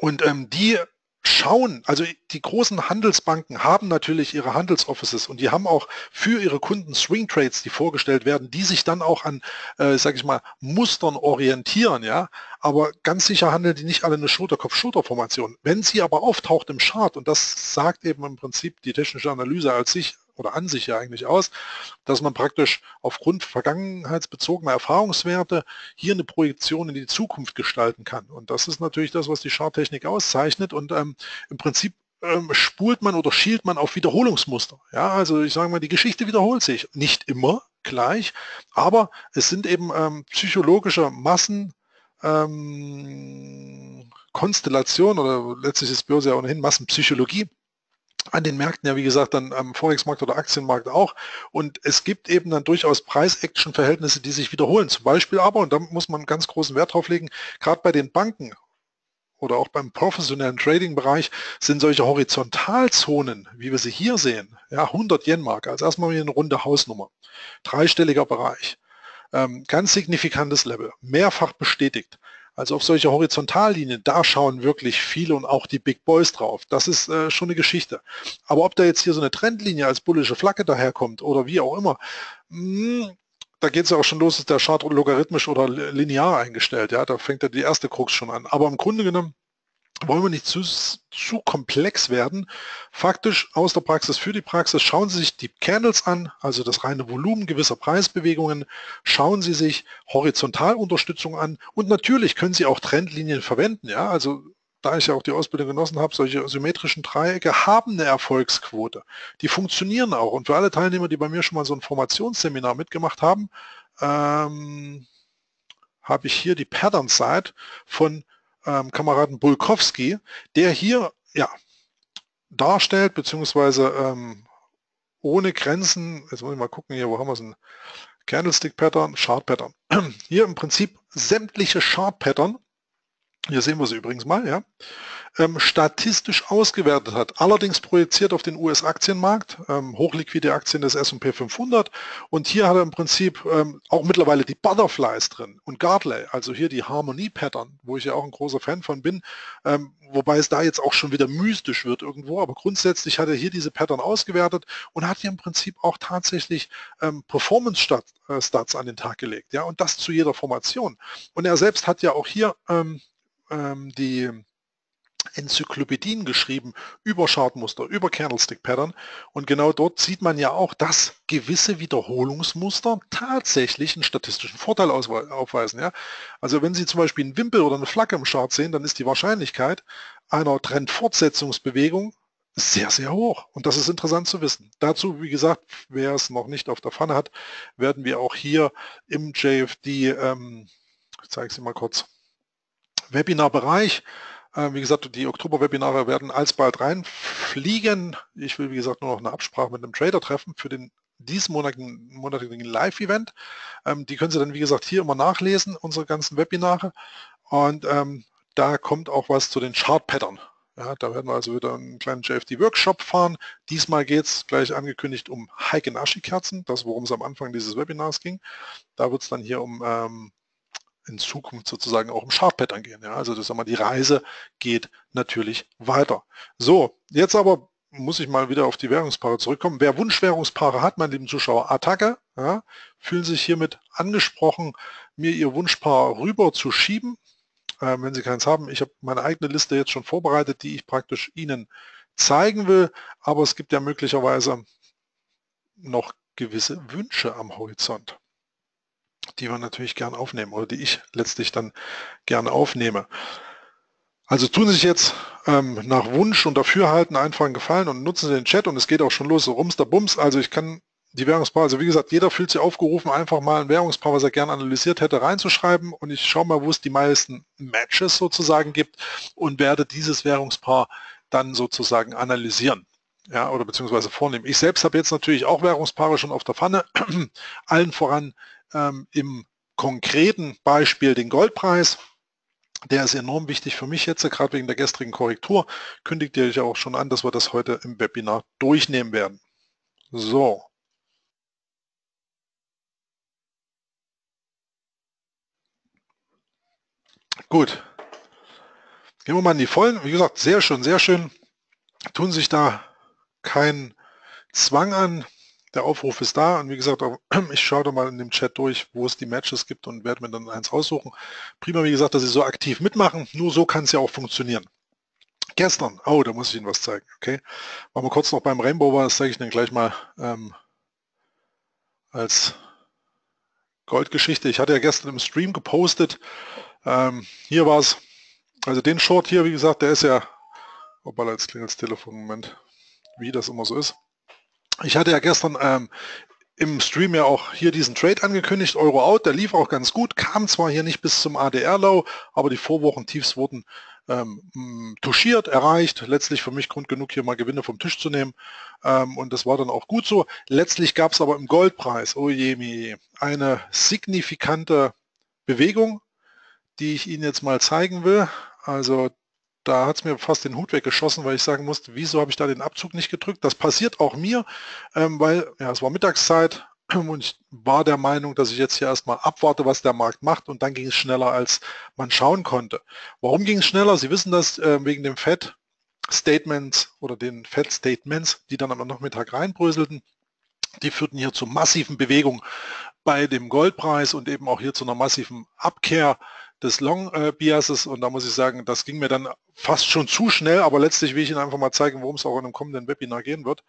Und ähm, die schauen, also die großen Handelsbanken haben natürlich ihre Handelsoffices und die haben auch für ihre Kunden Swing Trades, die vorgestellt werden, die sich dann auch an, äh, sage ich mal, Mustern orientieren, ja. Aber ganz sicher handeln die nicht alle eine Schulterkopf-Schulter-Formation. Wenn sie aber auftaucht im Chart, und das sagt eben im Prinzip die technische Analyse als sich oder an sich ja eigentlich aus, dass man praktisch aufgrund vergangenheitsbezogener Erfahrungswerte hier eine Projektion in die Zukunft gestalten kann. Und das ist natürlich das, was die Charttechnik auszeichnet. Und ähm, im Prinzip ähm, spult man oder schielt man auf Wiederholungsmuster. Ja, also ich sage mal, die Geschichte wiederholt sich. Nicht immer gleich, aber es sind eben ähm, psychologische Massen, ähm, Konstellation oder letztlich ist Börse ja ohnehin Massenpsychologie, an den Märkten ja, wie gesagt, dann am Forex-Markt oder Aktienmarkt auch. Und es gibt eben dann durchaus Preis-Action-Verhältnisse, die sich wiederholen. Zum Beispiel aber, und da muss man ganz großen Wert drauf legen, gerade bei den Banken oder auch beim professionellen Trading-Bereich sind solche Horizontalzonen, wie wir sie hier sehen, ja, 100 Yen-Marke, also erstmal eine runde Hausnummer, dreistelliger Bereich. ähm, ganz signifikantes Level, mehrfach bestätigt. Also auf solche Horizontallinien, da schauen wirklich viele und auch die Big Boys drauf. Das ist äh, schon eine Geschichte. Aber ob da jetzt hier so eine Trendlinie als bullische Flagge daherkommt oder wie auch immer, mh, hm, da geht es ja auch schon los, ist der Chart logarithmisch oder linear eingestellt. Ja, da fängt ja die erste Krux schon an. Aber im Grunde genommen wollen wir nicht zu, zu komplex werden. Faktisch aus der Praxis für die Praxis schauen Sie sich die Candles an, also das reine Volumen gewisser Preisbewegungen, schauen Sie sich Horizontalunterstützung an und natürlich können Sie auch Trendlinien verwenden. Ja, also da ich ja auch die Ausbildung genossen habe, solche symmetrischen Dreiecke haben eine Erfolgsquote. Die funktionieren auch. Und für alle Teilnehmer, die bei mir schon mal so ein Formationsseminar mitgemacht haben, ähm, habe ich hier die Pattern Side von ähm, Kameraden Bulkowski, der hier ja, darstellt, beziehungsweise ähm, ohne Grenzen, jetzt muss ich mal gucken hier, wo haben wir es denn? Candlestick Pattern, Chart Pattern. Hier im Prinzip sämtliche Chart Pattern hier sehen wir sie übrigens mal, ja, ähm, statistisch ausgewertet hat. Allerdings projiziert auf den US-Aktienmarkt, ähm, hochliquide Aktien des S&P 500 und hier hat er im Prinzip ähm, auch mittlerweile die Butterflies drin und Gartley, also hier die Harmonie-Pattern, wo ich ja auch ein großer Fan von bin, ähm, wobei es da jetzt auch schon wieder mystisch wird irgendwo, aber grundsätzlich hat er hier diese Pattern ausgewertet und hat hier im Prinzip auch tatsächlich ähm, Performance-Stats äh, an den Tag gelegt, ja, und das zu jeder Formation. Und er selbst hat ja auch hier ähm, die Enzyklopädien geschrieben über Chartmuster, über Candlestick Pattern und genau dort sieht man ja auch, dass gewisse Wiederholungsmuster tatsächlich einen statistischen Vorteil aufweisen. Ja? Also wenn Sie zum Beispiel einen Wimpel oder eine Flagge im Chart sehen, dann ist die Wahrscheinlichkeit einer Trendfortsetzungsbewegung sehr, sehr hoch. Und das ist interessant zu wissen. Dazu, wie gesagt, wer es noch nicht auf der Pfanne hat, werden wir auch hier im JFD, ähm, ich zeige es Ihnen mal kurz, Webinarbereich. Äh, wie gesagt, die Oktober-Webinare werden alsbald reinfliegen. Ich will, wie gesagt, nur noch eine Absprache mit einem Trader treffen für den diesmonatigen monatigen Live-Event. Ähm, die können Sie dann, wie gesagt, hier immer nachlesen, unsere ganzen Webinare. Und ähm, da kommt auch was zu den Chart-Pattern. Ja, da werden wir also wieder einen kleinen JFD-Workshop fahren. Diesmal geht es gleich angekündigt um Heiken-Ashi-Kerzen, das worum es am Anfang dieses Webinars ging. Da wird es dann hier um ähm, in Zukunft sozusagen auch im Chartpattern gehen. Ja? Also das sagen wir, die Reise geht natürlich weiter. So, jetzt aber muss ich mal wieder auf die Währungspaare zurückkommen. Wer Wunschwährungspaare hat, meine lieben Zuschauer, Attacke, ja, fühlen sich hiermit angesprochen, mir ihr Wunschpaar rüber zu schieben. Äh, wenn Sie keins haben, ich habe meine eigene Liste jetzt schon vorbereitet, die ich praktisch Ihnen zeigen will, aber es gibt ja möglicherweise noch gewisse Wünsche am Horizont die wir natürlich gern aufnehmen oder die ich letztlich dann gerne aufnehme. Also tun Sie sich jetzt ähm, nach Wunsch und Dafürhalten einfach einen Gefallen und nutzen Sie den Chat und es geht auch schon los, so rums der Bums. Also ich kann die Währungspaare, also wie gesagt, jeder fühlt sich aufgerufen, einfach mal ein Währungspaar, was er gerne analysiert hätte, reinzuschreiben und ich schaue mal, wo es die meisten Matches sozusagen gibt und werde dieses Währungspaar dann sozusagen analysieren ja, oder beziehungsweise vornehmen. Ich selbst habe jetzt natürlich auch Währungspaare schon auf der Pfanne, allen voran ähm, im konkreten Beispiel den Goldpreis. Der ist enorm wichtig für mich jetzt, gerade wegen der gestrigen Korrektur. Kündigt ihr euch auch schon an, dass wir das heute im Webinar durchnehmen werden. So. Gut. Gehen wir mal in die Vollen. Wie gesagt, sehr schön, sehr schön. Tun sich da keinen Zwang an der Aufruf ist da und wie gesagt, ich schaue da mal in dem Chat durch, wo es die Matches gibt und werde mir dann eins raussuchen. Prima, wie gesagt, dass Sie so aktiv mitmachen. Nur so kann es ja auch funktionieren. Gestern, oh, da muss ich Ihnen was zeigen, okay? Weil wir kurz noch beim Rainbow war, das zeige ich Ihnen gleich mal ähm, als Goldgeschichte. Ich hatte ja gestern im Stream gepostet, ähm, hier war es, also den Short hier, wie gesagt, der ist ja, obwohl jetzt klingelt das Telefon, Moment, wie das immer so ist. Ich hatte ja gestern ähm, im Stream ja auch hier diesen Trade angekündigt, Euro Out, der lief auch ganz gut, kam zwar hier nicht bis zum ADR-Low, aber die Vorwochen-Tiefs wurden ähm, touchiert, erreicht, letztlich für mich Grund genug, hier mal Gewinne vom Tisch zu nehmen ähm, und das war dann auch gut so. Letztlich gab es aber im Goldpreis, oh je, je, eine signifikante Bewegung, die ich Ihnen jetzt mal zeigen will. Also da hat es mir fast den Hut weggeschossen, weil ich sagen musste, wieso habe ich da den Abzug nicht gedrückt? Das passiert auch mir, ähm, weil ja, es war Mittagszeit und ich war der Meinung, dass ich jetzt hier erstmal abwarte, was der Markt macht und dann ging es schneller, als man schauen konnte. Warum ging es schneller? Sie wissen das äh, wegen dem Fed Statements oder den Fed Statements, die dann am Nachmittag reinbröselten. Die führten hier zu massiven Bewegungen bei dem Goldpreis und eben auch hier zu einer massiven Abkehr des Long Biases und da muss ich sagen, das ging mir dann fast schon zu schnell, aber letztlich will ich Ihnen einfach mal zeigen, worum es auch in einem kommenden Webinar gehen wird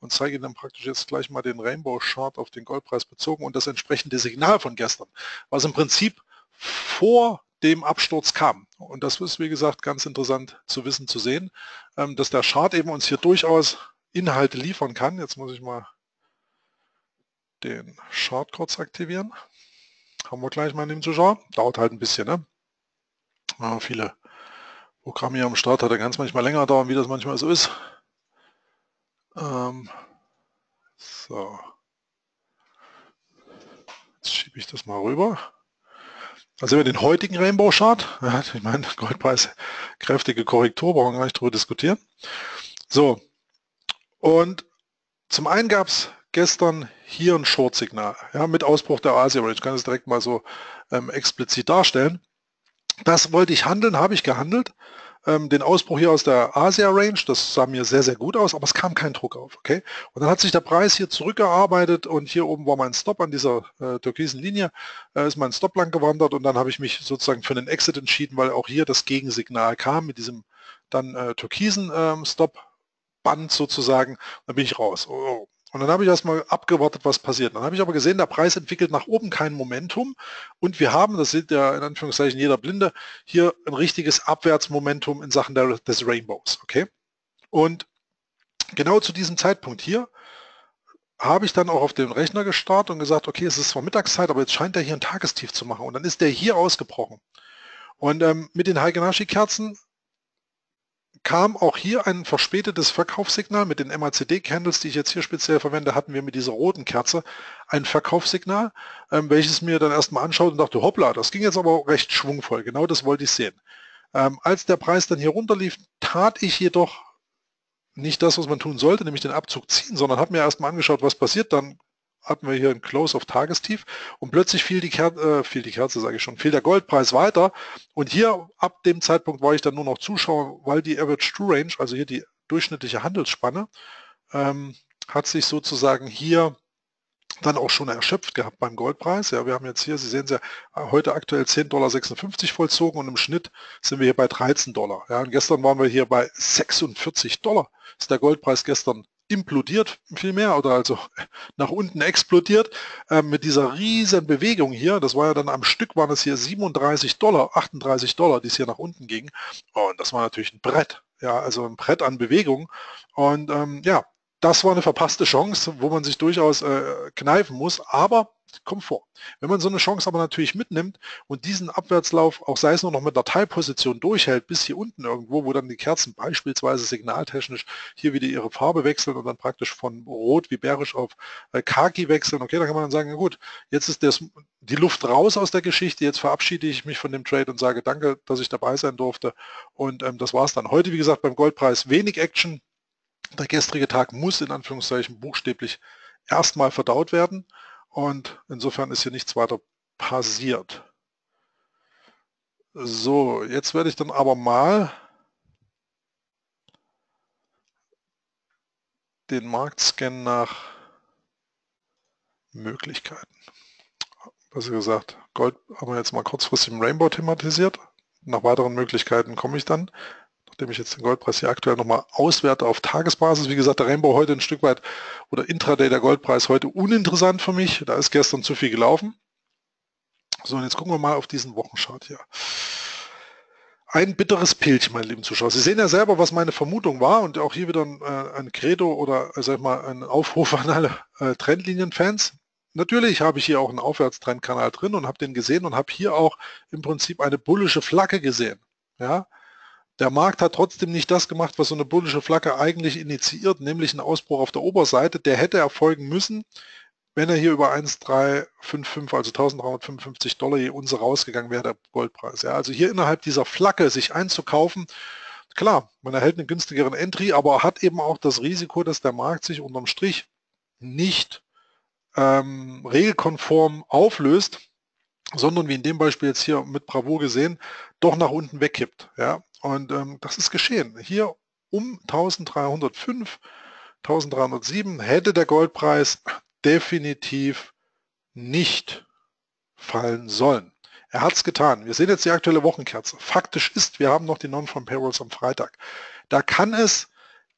und zeige Ihnen dann praktisch jetzt gleich mal den Rainbow Chart auf den Goldpreis bezogen und das entsprechende Signal von gestern, was im Prinzip vor dem Absturz kam. Und das ist, wie gesagt, ganz interessant zu wissen, zu sehen, ähm, dass der Chart eben uns hier durchaus Inhalte liefern kann. Jetzt muss ich mal den Chart kurz aktivieren. Haben wir gleich mal den Zuschauer. Dauert halt ein bisschen, ne? Ja, viele Programme hier am Start hat er ganz manchmal länger dauern, wie das manchmal so ist. Ähm, so. Jetzt schiebe ich das mal rüber. Also über den heutigen Rainbow Chart, ja, ich meine, Goldpreis, kräftige Korrektur, brauchen wir gar nicht drüber diskutieren. So, und zum einen gab es gestern hier ein Short-Signal, ja, mit Ausbruch der Asia Range, ich kann es direkt mal so ähm, explizit darstellen. Das wollte ich handeln, habe ich gehandelt. Ähm, den Ausbruch hier aus der Asia Range, das sah mir sehr, sehr gut aus, aber es kam kein Druck auf. Okay? Und dann hat sich der Preis hier zurückgearbeitet und hier oben war mein Stop an dieser äh, türkisen Linie, äh, ist mein Stop lang gewandert und dann habe ich mich sozusagen für einen Exit entschieden, weil auch hier das Gegensignal kam mit diesem dann äh, türkisen ähm, Stop-Band sozusagen. Dann bin ich raus. Oh, oh. Und dann habe ich erstmal abgewartet, was passiert. Dann habe ich aber gesehen, der Preis entwickelt nach oben kein Momentum und wir haben, das sieht ja in Anführungszeichen jeder Blinde, hier ein richtiges Abwärtsmomentum in Sachen der, des Rainbows. Okay? Und genau zu diesem Zeitpunkt hier habe ich dann auch auf den Rechner gestartet und gesagt, okay, es ist zwar Mittagszeit, aber jetzt scheint er hier ein Tagestief zu machen. Und dann ist der hier ausgebrochen. Und ähm, mit den Heigenashi-Kerzen kam auch hier ein verspätetes Verkaufssignal. Mit den MACD-Candles, die ich jetzt hier speziell verwende, hatten wir mit dieser roten Kerze ein Verkaufssignal, ähm, welches mir dann erstmal anschaut und dachte, hoppla, das ging jetzt aber recht schwungvoll. Genau das wollte ich sehen. Ähm, als der Preis dann hier runterlief, tat ich jedoch nicht das, was man tun sollte, nämlich den Abzug ziehen, sondern habe mir erstmal angeschaut, was passiert. Dann hatten wir hier ein Close auf Tagestief und plötzlich fiel die, Ker äh, fiel die Kerze, sage ich schon, fiel der Goldpreis weiter und hier ab dem Zeitpunkt war ich dann nur noch Zuschauer, weil die Average True Range, also hier die durchschnittliche Handelsspanne, ähm, hat sich sozusagen hier dann auch schon erschöpft gehabt beim Goldpreis. Ja, wir haben jetzt hier, Sie sehen es ja, heute aktuell 10,56 Dollar vollzogen und im Schnitt sind wir hier bei 13 Dollar. Ja, und gestern waren wir hier bei 46 Dollar. Ist der Goldpreis gestern implodiert vielmehr oder also nach unten explodiert äh, mit dieser riesen Bewegung hier. Das war ja dann am Stück waren es hier 37 Dollar, 38 Dollar, die es hier nach unten ging. Und das war natürlich ein Brett. Ja, also ein Brett an Bewegung. Und ähm, ja, das war eine verpasste Chance, wo man sich durchaus äh, kneifen muss, aber kommt vor. Wenn man so eine Chance aber natürlich mitnimmt und diesen Abwärtslauf, auch sei es nur noch mit der Teilposition durchhält, bis hier unten irgendwo, wo dann die Kerzen beispielsweise signaltechnisch hier wieder ihre Farbe wechseln und dann praktisch von rot wie bärisch auf äh, khaki wechseln, okay, da kann man dann sagen, gut, jetzt ist das, die Luft raus aus der Geschichte, jetzt verabschiede ich mich von dem Trade und sage danke, dass ich dabei sein durfte und ähm, das war es dann. Heute, wie gesagt, beim Goldpreis wenig Action, der gestrige Tag muss in Anführungszeichen buchstäblich erstmal verdaut werden und insofern ist hier nichts weiter passiert. So, jetzt werde ich dann aber mal den Markt scannen nach Möglichkeiten. Was gesagt, Gold haben wir jetzt mal kurzfristig im Rainbow thematisiert. Nach weiteren Möglichkeiten komme ich dann nachdem ich jetzt den Goldpreis hier aktuell nochmal auswerte auf Tagesbasis. Wie gesagt, der Rainbow heute ein Stück weit oder Intraday der Goldpreis heute uninteressant für mich. Da ist gestern zu viel gelaufen. So, und jetzt gucken wir mal auf diesen Wochenchart hier. Ein bitteres Pilch, meine lieben Zuschauer. Sie sehen ja selber, was meine Vermutung war und auch hier wieder ein, äh, ein Credo oder äh, sag mal ein Aufruf an alle äh, Trendlinien-Fans. Natürlich habe ich hier auch einen Aufwärtstrendkanal drin und habe den gesehen und habe hier auch im Prinzip eine bullische Flagge gesehen. Ja, der Markt hat trotzdem nicht das gemacht, was so eine bullische Flagge eigentlich initiiert, nämlich einen Ausbruch auf der Oberseite. Der hätte erfolgen müssen, wenn er hier über 1,355, also 1355 Dollar je Unse rausgegangen wäre, der Goldpreis. Ja, also hier innerhalb dieser Flagge sich einzukaufen, klar, man erhält einen günstigeren Entry, aber hat eben auch das Risiko, dass der Markt sich unterm Strich nicht ähm, regelkonform auflöst, sondern wie in dem Beispiel jetzt hier mit Bravour gesehen, doch nach unten wegkippt. Ja? Und ähm, das ist geschehen. Hier um 1305, 1307 hätte der Goldpreis definitiv nicht fallen sollen. Er hat es getan. Wir sehen jetzt die aktuelle Wochenkerze. Faktisch ist, wir haben noch die Non-Farm Payrolls am Freitag. Da kann es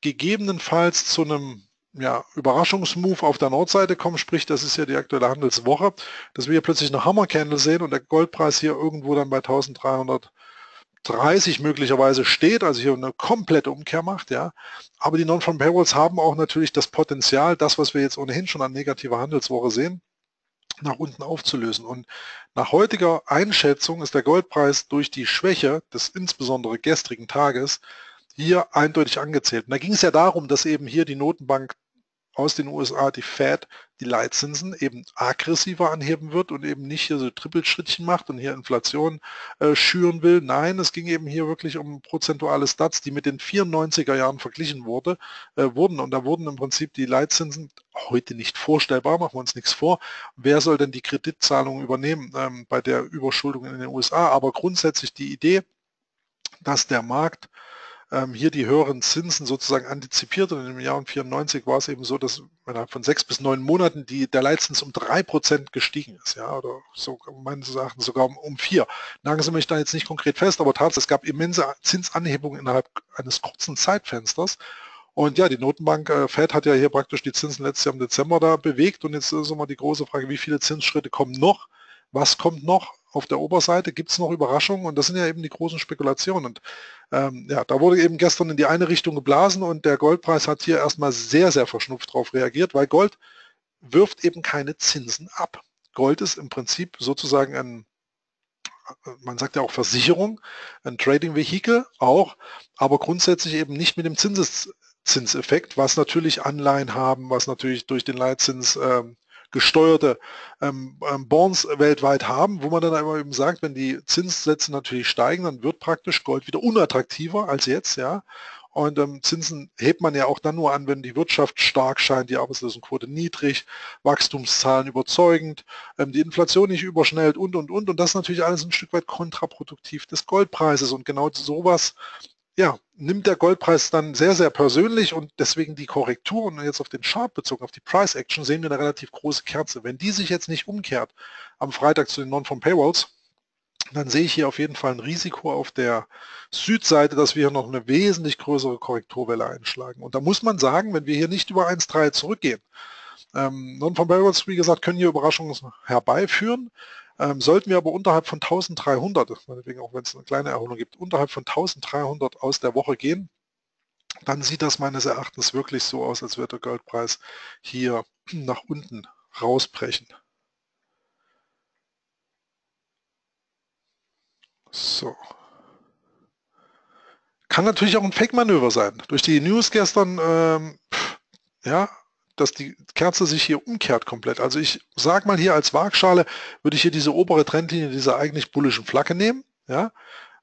gegebenenfalls zu einem ja, Überraschungsmove auf der Nordseite kommen, sprich, das ist ja die aktuelle Handelswoche, dass wir hier plötzlich eine Hammer Candle sehen und der Goldpreis hier irgendwo dann bei 1330 möglicherweise steht, also hier eine komplette Umkehr macht, ja. Aber die Non-Farm Payrolls haben auch natürlich das Potenzial, das, was wir jetzt ohnehin schon an negativer Handelswoche sehen, nach unten aufzulösen. Und nach heutiger Einschätzung ist der Goldpreis durch die Schwäche des insbesondere gestrigen Tages hier eindeutig angezählt. Und da ging es ja darum, dass eben hier die Notenbank aus den USA, die Fed, die Leitzinsen eben aggressiver anheben wird und eben nicht hier so Trippelschrittchen macht und hier Inflation äh, schüren will. Nein, es ging eben hier wirklich um prozentuale Stats, die mit den 94er Jahren verglichen wurde, äh, wurden. Und da wurden im Prinzip die Leitzinsen heute nicht vorstellbar, machen wir uns nichts vor. Wer soll denn die Kreditzahlungen übernehmen ähm, bei der Überschuldung in den USA? Aber grundsätzlich die Idee, dass der Markt ähm, hier die höheren Zinsen sozusagen antizipiert und im Jahr 94 war es eben so, dass innerhalb von sechs bis neun Monaten die, der Leitzins um drei Prozent gestiegen ist, ja, oder so meines Erachtens sogar um, vier. Nagen Sie mich da jetzt nicht konkret fest, aber tatsächlich, es gab immense Zinsanhebungen innerhalb eines kurzen Zeitfensters. Und ja, die Notenbank äh, Fed hat ja hier praktisch die Zinsen letztes Jahr im Dezember da bewegt und jetzt ist immer die große Frage, wie viele Zinsschritte kommen noch? Was kommt noch? Auf der Oberseite gibt es noch Überraschungen und das sind ja eben die großen Spekulationen. Und ähm, ja, da wurde eben gestern in die eine Richtung geblasen und der Goldpreis hat hier erstmal sehr, sehr verschnupft darauf reagiert, weil Gold wirft eben keine Zinsen ab. Gold ist im Prinzip sozusagen ein, man sagt ja auch Versicherung, ein Trading-Vehikel auch, aber grundsätzlich eben nicht mit dem Zinseszinseffekt, was natürlich Anleihen haben, was natürlich durch den Leitzins ähm, gesteuerte ähm, ähm, Bonds weltweit haben, wo man dann immer eben sagt, wenn die Zinssätze natürlich steigen, dann wird praktisch Gold wieder unattraktiver als jetzt, ja. Und ähm, Zinsen hebt man ja auch dann nur an, wenn die Wirtschaft stark scheint, die Arbeitslosenquote niedrig, Wachstumszahlen überzeugend, ähm, die Inflation nicht überschnellt und, und, und. Und das ist natürlich alles ein Stück weit kontraproduktiv des Goldpreises. Und genau sowas ja, nimmt der Goldpreis dann sehr, sehr persönlich und deswegen die Korrektur und jetzt auf den Chart bezogen, auf die Price Action, sehen wir eine relativ große Kerze. Wenn die sich jetzt nicht umkehrt am Freitag zu den Non-Farm Payrolls, dann sehe ich hier auf jeden fall ein Risiko auf der Südseite, dass wir hier noch eine wesentlich größere Korrekturwelle einschlagen. Und da muss man sagen, wenn wir hier nicht über 1,3 zurückgehen, ähm, Non-Farm Payrolls, wie gesagt, können hier Überraschungen herbeiführen. Ähm, sollten wir aber unterhalb von 1300, meinetwegen auch wenn es eine kleine Erholung gibt, unterhalb von 1300 aus der Woche gehen, dann sieht das meines Erachtens wirklich so aus, als würde der Goldpreis hier nach unten rausbrechen. So. Kann natürlich auch ein Fake-Manöver sein. Durch die News gestern, ähm, ja, dass die Kerze sich hier umkehrt komplett. Also ich sage mal hier als Waagschale würde ich hier diese obere Trendlinie dieser eigentlich bullischen Flagge nehmen. Ja,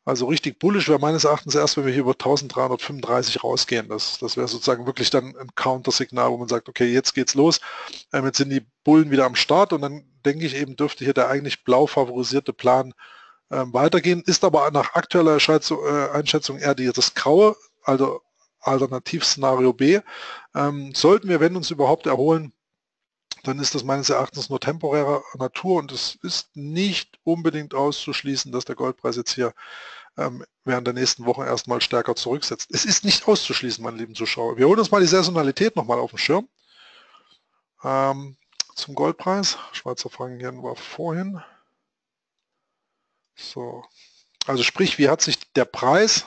also richtig bullisch wäre meines Erachtens erst, wenn wir hier über 1335 rausgehen. Das, das wäre sozusagen wirklich dann ein Countersignal, wo man sagt, okay, jetzt geht's los. Ähm, jetzt sind die Bullen wieder am Start und dann denke ich eben, dürfte hier der eigentlich blau favorisierte Plan ähm, weitergehen. Ist aber nach aktueller äh, Einschätzung eher die, das graue, also Alternativszenario B. Ähm, sollten wir, wenn uns überhaupt erholen, dann ist das meines Erachtens nur temporärer Natur und es ist nicht unbedingt auszuschließen, dass der Goldpreis jetzt hier ähm, während der nächsten Wochen erstmal stärker zurücksetzt. Es ist nicht auszuschließen, meine lieben Zuschauer. Wir holen uns mal die Saisonalität nochmal auf den Schirm. Ähm, zum Goldpreis. Schweizer Franken war vorhin. So. Also sprich, wie hat sich der Preis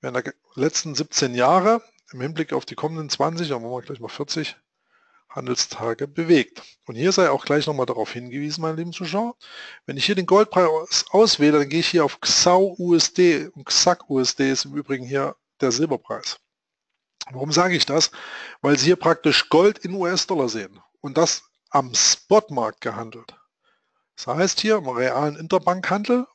während der letzten 17 Jahre im Hinblick auf die kommenden 20, dann wollen wir gleich mal 40 Handelstage bewegt. Und hier sei auch gleich nochmal darauf hingewiesen, meine lieben Zuschauer, wenn ich hier den Goldpreis auswähle, dann gehe ich hier auf XAU USD und XAC USD ist im Übrigen hier der Silberpreis. Warum sage ich das? Weil Sie hier praktisch Gold in US-Dollar sehen und das am Spotmarkt gehandelt. Das heißt hier im realen Interbankhandel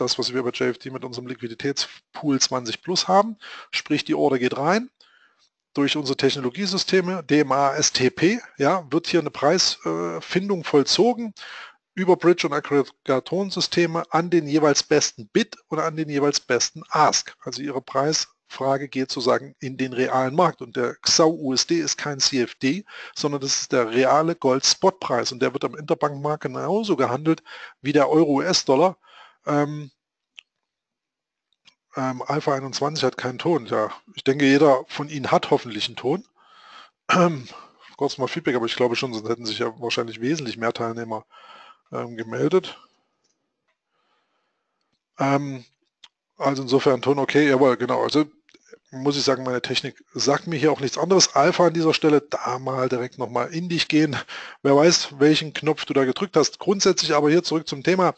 das, was wir bei JFD mit unserem Liquiditätspool 20 Plus haben. Sprich, die Order geht rein. durch unsere Technologiesysteme, DMA, STP, ja, wird hier eine Preisfindung vollzogen über Bridge- und Aggregatorensysteme an den jeweils besten Bit oder an den jeweils besten Ask. Also Ihre Preisfrage geht sozusagen in den realen Markt. Und der XAU USD ist kein CFD, sondern das ist der reale Gold-Spot-Preis. Und der wird am Interbankmarkt genauso gehandelt wie der Euro-US-Dollar. Ähm, ähm, Alpha 21 hat keinen Ton. Ja, ich denke, jeder von Ihnen hat hoffentlich einen Ton. Ähm, kurz mal Feedback, aber ich glaube schon, sonst hätten sich ja wahrscheinlich wesentlich mehr Teilnehmer ähm, gemeldet. Ähm, also insofern Ton okay, jawohl, genau. Also muss ich sagen, meine Technik sagt mir hier auch nichts anderes. Alpha an dieser Stelle, da mal direkt nochmal in dich gehen. Wer weiß, welchen Knopf du da gedrückt hast. Grundsätzlich aber hier zurück zum Thema.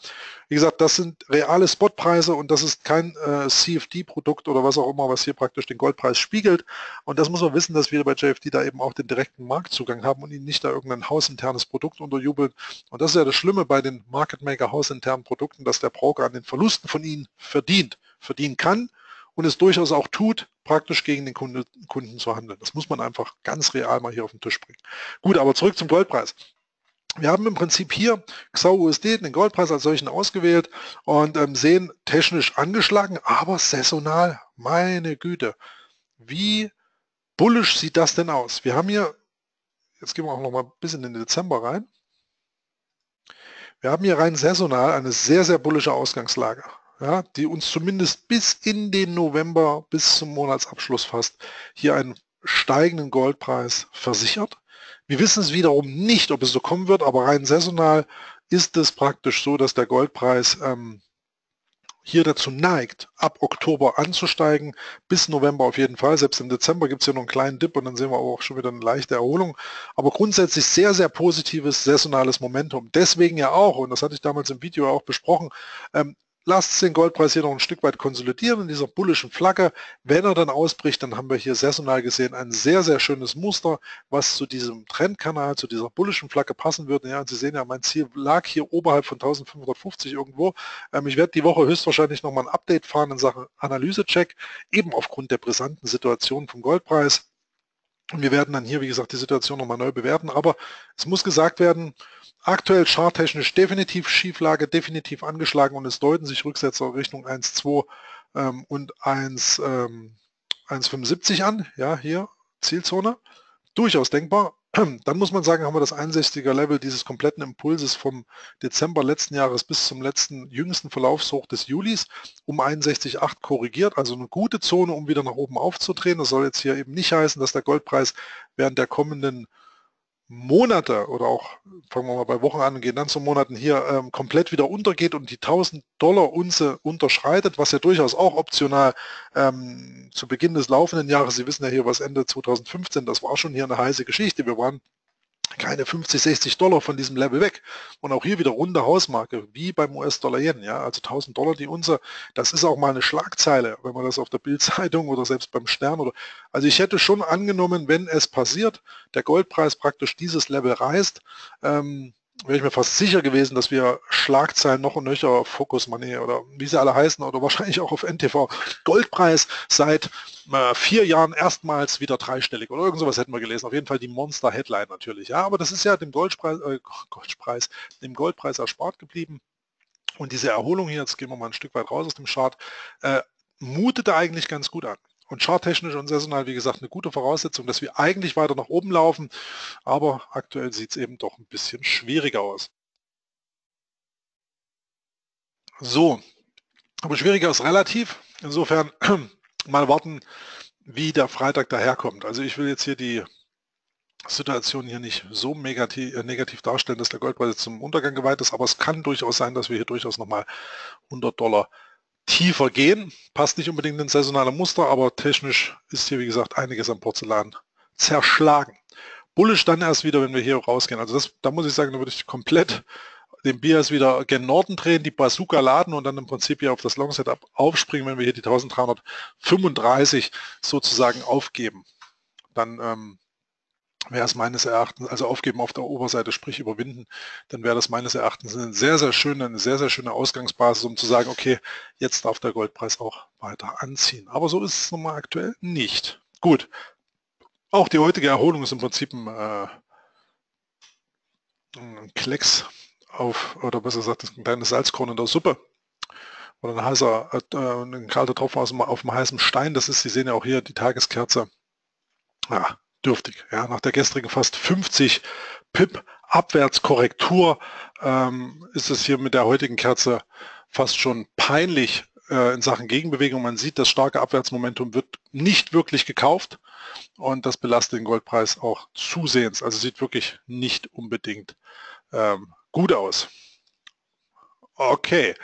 Wie gesagt, das sind reale Spotpreise und das ist kein äh, CFD-Produkt oder was auch immer, was hier praktisch den Goldpreis spiegelt. Und das muss man wissen, dass wir bei JFD da eben auch den direkten Marktzugang haben und ihnen nicht da irgendein hausinternes Produkt unterjubeln. Und das ist ja das Schlimme bei den Market Maker hausinternen Produkten, dass der Broker an den Verlusten von ihnen verdient, verdienen kann und es durchaus auch tut, praktisch gegen den Kunde, Kunden zu handeln. Das muss man einfach ganz real mal hier auf den Tisch bringen. Gut, aber zurück zum Goldpreis. Wir haben im Prinzip hier XAU USD, den Goldpreis als solchen ausgewählt und ähm, sehen technisch angeschlagen, aber saisonal, meine Güte, wie bullisch sieht das denn aus? Wir haben hier, jetzt gehen wir auch noch mal ein bisschen in den Dezember rein. Wir haben hier rein saisonal eine sehr, sehr bullische Ausgangslage ja, die uns zumindest bis in den November, bis zum Monatsabschluss fast, hier einen steigenden Goldpreis versichert. Wir wissen es wiederum nicht, ob es so kommen wird, aber rein saisonal ist es praktisch so, dass der Goldpreis ähm, hier dazu neigt, ab Oktober anzusteigen, bis November auf jeden Fall. Selbst im Dezember gibt es hier noch einen kleinen Dip und dann sehen wir auch schon wieder eine leichte Erholung. Aber grundsätzlich sehr, sehr positives saisonales Momentum. Deswegen ja auch, und das hatte ich damals im Video auch besprochen, ähm, lasst den Goldpreis hier noch ein Stück weit konsolidieren in dieser bullischen Flagge. Wenn er dann ausbricht, dann haben wir hier saisonal gesehen ein sehr, sehr schönes Muster, was zu diesem Trendkanal, zu dieser bullischen Flagge passen würde. Ja, und Sie sehen ja, mein Ziel lag hier oberhalb von 1550 irgendwo. Ähm, ich werde die Woche höchstwahrscheinlich nochmal ein Update fahren in Sachen Analysecheck, eben aufgrund der brisanten Situation vom Goldpreis. Und wir werden dann hier, wie gesagt, die Situation nochmal neu bewerten. Aber es muss gesagt werden, aktuell charttechnisch definitiv Schieflage, definitiv angeschlagen und es deuten sich Rücksetzer Richtung 1,2 ähm, und 1, ähm, 1,75 an. Ja, hier Zielzone. Durchaus denkbar. Dann muss man sagen, haben wir das 61er Level dieses kompletten Impulses vom Dezember letzten Jahres bis zum letzten jüngsten Verlaufshoch des Julis um 61,8 korrigiert. Also eine gute Zone, um wieder nach oben aufzudrehen. Das soll jetzt hier eben nicht heißen, dass der Goldpreis während der kommenden Monate oder auch, fangen wir mal bei Wochen an und gehen dann zu Monaten hier ähm, komplett wieder untergeht und die 1000 Dollar Unze unterschreitet, was ja durchaus auch optional ähm, zu Beginn des laufenden Jahres, Sie wissen ja hier was Ende 2015, das war schon hier eine heiße Geschichte. Wir waren keine 50, 60 Dollar von diesem Level weg. Und auch hier wieder runde Hausmarke, wie beim US-Dollar Yen. Ja, also 1000 Dollar die Unze. Das ist auch mal eine Schlagzeile, wenn man das auf der Bildzeitung oder selbst beim Stern oder, also ich hätte schon angenommen, wenn es passiert, der Goldpreis praktisch dieses Level reißt, ähm, wäre ich mir fast sicher gewesen, dass wir Schlagzeilen noch und nöcher Focus Money oder wie sie alle heißen oder wahrscheinlich auch auf NTV Goldpreis seit äh, vier Jahren erstmals wieder dreistellig oder irgend sowas hätten wir gelesen. Auf jeden Fall die Monster Headline natürlich. Ja, aber das ist ja dem Goldpreis, äh, Goldpreis, dem Goldpreis erspart geblieben. Und diese Erholung hier, jetzt gehen wir mal ein Stück weit raus aus dem Chart, äh, mutete eigentlich ganz gut an. Und charttechnisch und saisonal, wie gesagt, eine gute Voraussetzung, dass wir eigentlich weiter nach oben laufen. Aber aktuell sieht es eben doch ein bisschen schwieriger aus. So, aber schwieriger ist relativ. Insofern mal warten, wie der Freitag daherkommt. Also ich will jetzt hier die Situation hier nicht so negativ, äh, negativ darstellen, dass der Goldpreis zum Untergang geweiht ist, aber es kann durchaus sein, dass wir hier durchaus nochmal 100 Dollar tiefer gehen. Passt nicht unbedingt ins saisonale Muster, aber technisch ist hier, wie gesagt, einiges am Porzellan zerschlagen. Bullisch dann erst wieder, wenn wir hier rausgehen. Also das, da muss ich sagen, da würde ich komplett den Bias wieder gen Norden drehen, die Bazooka laden und dann im Prinzip hier auf das Long Setup aufspringen, wenn wir hier die 1335 sozusagen aufgeben. Dann ähm, wäre es meines Erachtens, also aufgeben auf der Oberseite, sprich überwinden, dann wäre das meines Erachtens eine sehr, sehr schöne, eine sehr, sehr schöne Ausgangsbasis, um zu sagen, okay, jetzt darf der Goldpreis auch weiter anziehen. Aber so ist es nochmal aktuell nicht. Gut, Auch die heutige Erholung ist im Prinzip ein, äh, ein Klecks auf, oder besser gesagt, ein kleines Salzkorn in der Suppe. Oder ein heißer, äh, ein kalter Tropfen auf dem heißen Stein. Das ist, Sie sehen ja auch hier die Tageskerze. Ja, dürftig. Ja, nach der gestrigen fast 50 Pip Abwärtskorrektur ähm, ist es hier mit der heutigen Kerze fast schon peinlich äh, in Sachen Gegenbewegung. Man sieht, das starke Abwärtsmomentum wird nicht wirklich gekauft und das belastet den Goldpreis auch zusehends. Also sieht wirklich nicht unbedingt ähm, gut aus. Okay.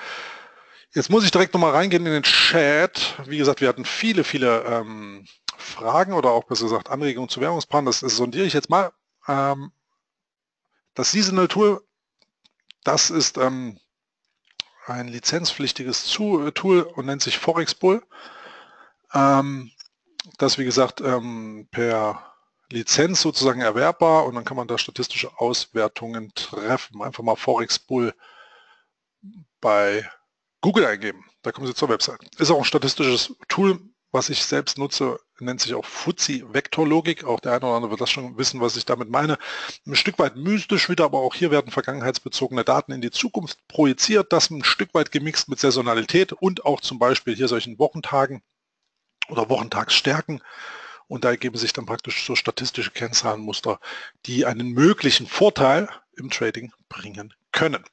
Jetzt muss ich direkt nochmal reingehen in den Chat. Wie gesagt, wir hatten viele, viele ähm, Fragen oder auch besser gesagt Anregungen zu Währungspaaren. Das, das sondiere ich jetzt mal. Ähm, das Seasonal Tool, das ist ähm, ein lizenzpflichtiges Tool und nennt sich Forex Bull. Ähm, das wie gesagt ähm, per Lizenz sozusagen erwerbbar und dann kann man da statistische Auswertungen treffen. Einfach mal Forex Bull bei Google eingeben. Da kommen Sie zur Website. Ist auch ein statistisches Tool, was ich selbst nutze, nennt sich auch Fuzzi Vektorlogik. Auch der eine oder andere wird das schon wissen, was ich damit meine. Ein Stück weit mystisch wieder, aber auch hier werden vergangenheitsbezogene Daten in die Zukunft projiziert. Das ein Stück weit gemixt mit Saisonalität und auch zum Beispiel hier solchen Wochentagen oder Wochentagsstärken. Und da ergeben sich dann praktisch so statistische Kennzahlenmuster, die einen möglichen Vorteil im Trading bringen können.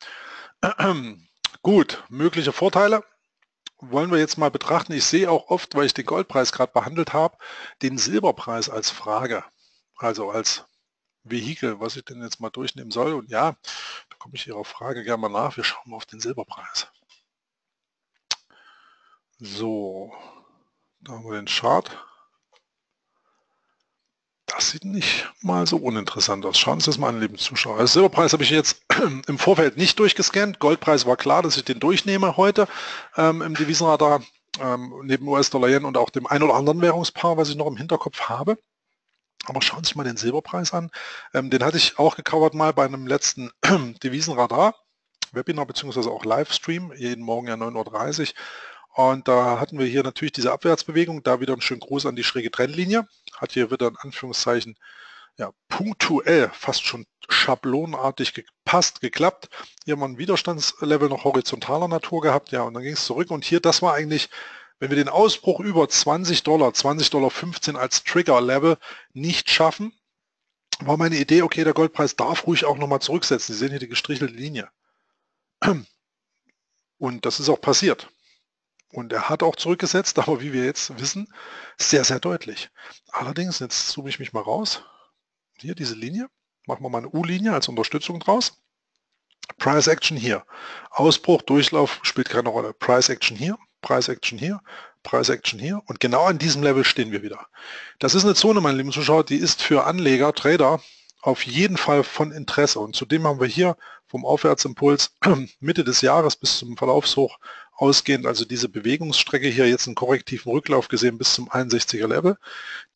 Gut, mögliche Vorteile wollen wir jetzt mal betrachten. Ich sehe auch oft, weil ich den Goldpreis gerade behandelt habe, den Silberpreis als Frage, also als Vehikel, was ich denn jetzt mal durchnehmen soll. Und ja, da komme ich Ihrer Frage gerne mal nach. Wir schauen mal auf den Silberpreis. So, da haben wir den Chart. Das sieht nicht mal so uninteressant aus. Schauen Sie das mal an, lieben Zuschauer. Also Silberpreis habe ich jetzt im Vorfeld nicht durchgescannt. Goldpreis war klar, dass ich den durchnehme heute ähm, im Devisenradar, ähm, neben US-Dollar, Yen und auch dem ein oder anderen Währungspaar, was ich noch im Hinterkopf habe. Aber schauen Sie sich mal den Silberpreis an. Ähm, den hatte ich auch gecovert mal bei einem letzten Devisenradar. Webinar beziehungsweise auch Livestream, jeden Morgen ja 9.30 Uhr. Und da hatten wir hier natürlich diese Abwärtsbewegung, da wieder ein schön Gruß an die schräge Trennlinie. Hat hier wieder in Anführungszeichen ja, punktuell, fast schon schablonartig gepasst, geklappt. Hier haben wir ein Widerstandslevel noch horizontaler Natur gehabt, ja, und dann ging es zurück. Und hier, das war eigentlich, wenn wir den Ausbruch über 20 Dollar, 20 Dollar 15 als Trigger-Level nicht schaffen, war meine Idee, okay, der Goldpreis darf ruhig auch nochmal zurücksetzen. Sie sehen hier die gestrichelte Linie. Und das ist auch passiert. Und er hat auch zurückgesetzt, aber wie wir jetzt wissen, sehr, sehr deutlich. Allerdings, jetzt zoome ich mich mal raus. Hier diese Linie. Machen wir mal eine U-Linie als Unterstützung draus. Price Action hier. Ausbruch, Durchlauf spielt keine Rolle. Price Action hier, Price Action hier, Price Action hier. Und genau an diesem Level stehen wir wieder. Das ist eine Zone, meine lieben Zuschauer, die ist für Anleger, Trader auf jeden Fall von Interesse. Und zudem haben wir hier vom Aufwärtsimpuls Mitte des Jahres bis zum Verlaufshoch ausgehend, also diese Bewegungsstrecke hier jetzt einen korrektiven Rücklauf gesehen bis zum 61er Level.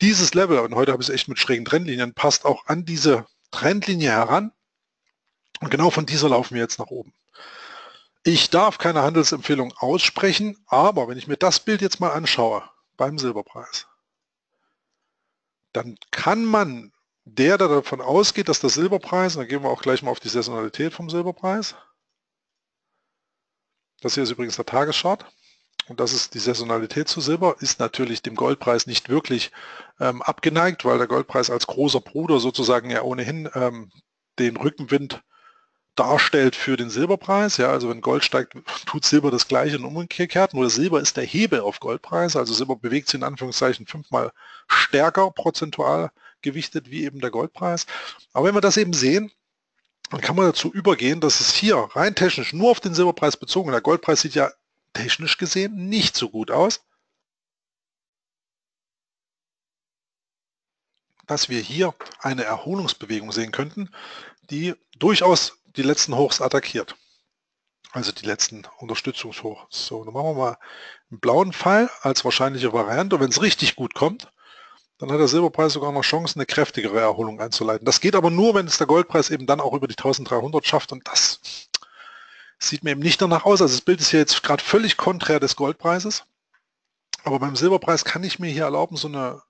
Dieses Level, und heute habe ich es echt mit schrägen Trendlinien, passt auch an diese Trendlinie heran. Und genau von dieser laufen wir jetzt nach oben. Ich darf keine Handelsempfehlung aussprechen, aber wenn ich mir das Bild jetzt mal anschaue beim Silberpreis, dann kann man der, der davon ausgeht, dass der Silberpreis, und dann gehen wir auch gleich mal auf die Saisonalität vom Silberpreis, das hier ist übrigens der Tageschart. Und das ist die Saisonalität zu Silber, ist natürlich dem Goldpreis nicht wirklich ähm, abgeneigt, weil der Goldpreis als großer Bruder sozusagen ja ohnehin ähm, den Rückenwind darstellt für den Silberpreis. Ja, also wenn Gold steigt, tut Silber das gleiche und umgekehrt. Nur Silber ist der Hebel auf Goldpreis. Also Silber bewegt sich in Anführungszeichen fünfmal stärker prozentual gewichtet wie eben der Goldpreis. Aber wenn wir das eben sehen, dann kann man dazu übergehen, dass es hier rein technisch nur auf den Silberpreis bezogen, der Goldpreis sieht ja technisch gesehen nicht so gut aus, dass wir hier eine Erholungsbewegung sehen könnten, die durchaus die letzten Hochs attackiert. Also die letzten Unterstützungshochs. So, dann machen wir mal einen blauen Pfeil als wahrscheinliche Variante. Wenn es richtig gut kommt, dann hat der Silberpreis sogar noch Chancen, eine kräftigere Erholung einzuleiten. Das geht aber nur, wenn es der Goldpreis eben dann auch über die 1300 schafft und das sieht mir eben nicht danach aus. Also das Bild ist hier jetzt gerade völlig konträr des Goldpreises. Aber beim Silberpreis kann ich mir hier erlauben, so eine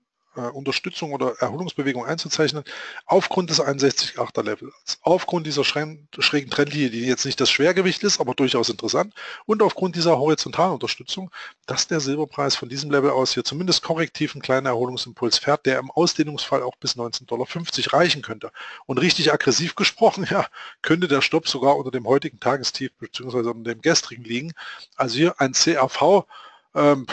äh, Unterstützung oder Erholungsbewegung einzuzeichnen, aufgrund des 61,8er Levels, aufgrund dieser schrägen Trendlinie, die jetzt nicht das Schwergewicht ist, aber durchaus interessant, und aufgrund dieser horizontalen Unterstützung, dass der Silberpreis von diesem Level aus hier zumindest korrektiv einen kleinen Erholungsimpuls fährt, der im Ausdehnungsfall auch bis 19,50 Dollar reichen könnte. Und richtig aggressiv gesprochen, ja, könnte der Stopp sogar unter dem heutigen Tagestief bzw. unter dem gestrigen liegen. Also hier ein CAV, ähm,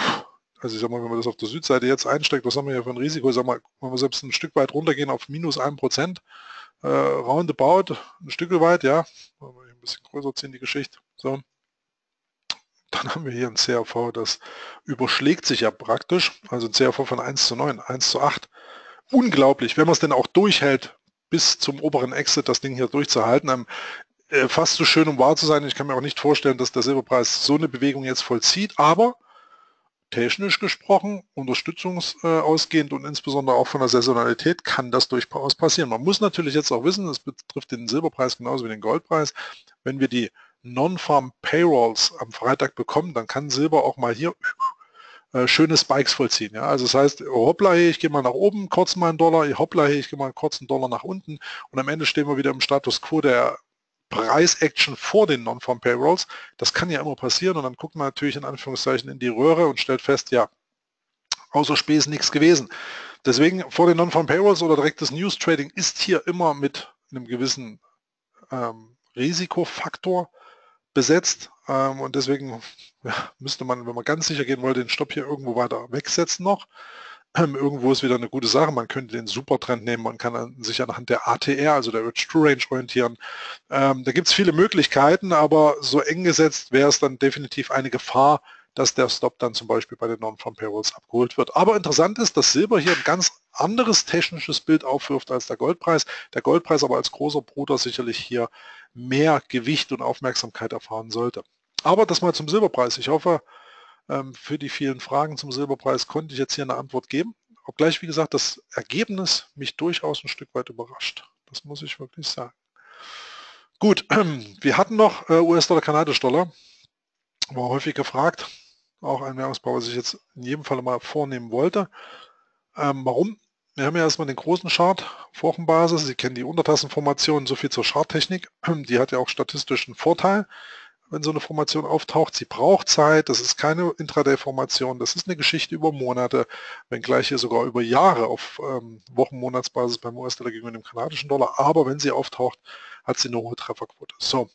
also ich sag mal, wenn man das auf der Südseite jetzt einsteckt, was haben wir hier für ein Risiko? Ich sag mal, wenn wir selbst ein Stück weit runtergehen auf minus 1%, äh, roundabout, ein Stück weit, ja, ein bisschen größer ziehen die Geschichte. So. Dann haben wir hier ein CRV, das überschlägt sich ja praktisch, also ein CRV von 1 zu 9, 1 zu 8. Unglaublich, wenn man es denn auch durchhält, bis zum oberen Exit das Ding hier durchzuhalten. Ähm, äh, fast so schön, um wahr zu sein. Ich kann mir auch nicht vorstellen, dass der Silberpreis so eine Bewegung jetzt vollzieht, aber technisch gesprochen, unterstützungsausgehend und insbesondere auch von der Saisonalität kann das durchaus passieren. Man muss natürlich jetzt auch wissen, das betrifft den Silberpreis genauso wie den Goldpreis, wenn wir die Non-Farm Payrolls am Freitag bekommen, dann kann Silber auch mal hier äh, schöne Spikes vollziehen. Ja? Also das heißt, hoppla, ich gehe mal nach oben, kurz mal einen Dollar, hoppla, ich gehe mal kurz einen Dollar nach unten und am Ende stehen wir wieder im Status quo der Preisaction vor den Non-Farm Payrolls. Das kann ja immer passieren und dann guckt man natürlich in Anführungszeichen in die Röhre und stellt fest, ja, außer Spesen nichts gewesen. Deswegen vor den Non-Farm Payrolls oder direktes News Trading ist hier immer mit einem gewissen ähm, Risikofaktor besetzt ähm, und deswegen ja, müsste man, wenn man ganz sicher gehen wollte, den Stopp hier irgendwo weiter wegsetzen noch. Ähm, irgendwo ist wieder eine gute Sache. Man könnte den Supertrend nehmen, man kann sich anhand der ATR, also der Urge True Range orientieren. Ähm, da gibt es viele Möglichkeiten, aber so eng gesetzt wäre es dann definitiv eine Gefahr, dass der Stop dann zum Beispiel bei den Non-Farm Payrolls abgeholt wird. Aber interessant ist, dass Silber hier ein ganz anderes technisches Bild aufwirft als der Goldpreis. Der Goldpreis aber als großer Bruder sicherlich hier mehr Gewicht und Aufmerksamkeit erfahren sollte. Aber das mal zum Silberpreis. Ich hoffe, für die vielen Fragen zum Silberpreis konnte ich jetzt hier eine Antwort geben. Obgleich, wie gesagt, das Ergebnis mich durchaus ein Stück weit überrascht. Das muss ich wirklich sagen. Gut, wir hatten noch äh, US-Dollar, Kanadisch-Dollar. War häufig gefragt. Auch ein Währungspaar, was ich jetzt in jedem Fall mal vornehmen wollte. Ähm, warum? Wir haben ja erstmal den großen Chart, Wochenbasis. Sie kennen die Untertassenformation, so viel zur Charttechnik. Die hat ja auch statistischen Vorteil wenn so eine Formation auftaucht. Sie braucht Zeit, das ist keine Intraday-Formation, das ist eine Geschichte über Monate, wenngleich hier sogar über Jahre auf ähm, Wochen-Monatsbasis beim US-Dollar gegenüber dem kanadischen Dollar. Aber wenn sie auftaucht, hat sie eine hohe Trefferquote. So.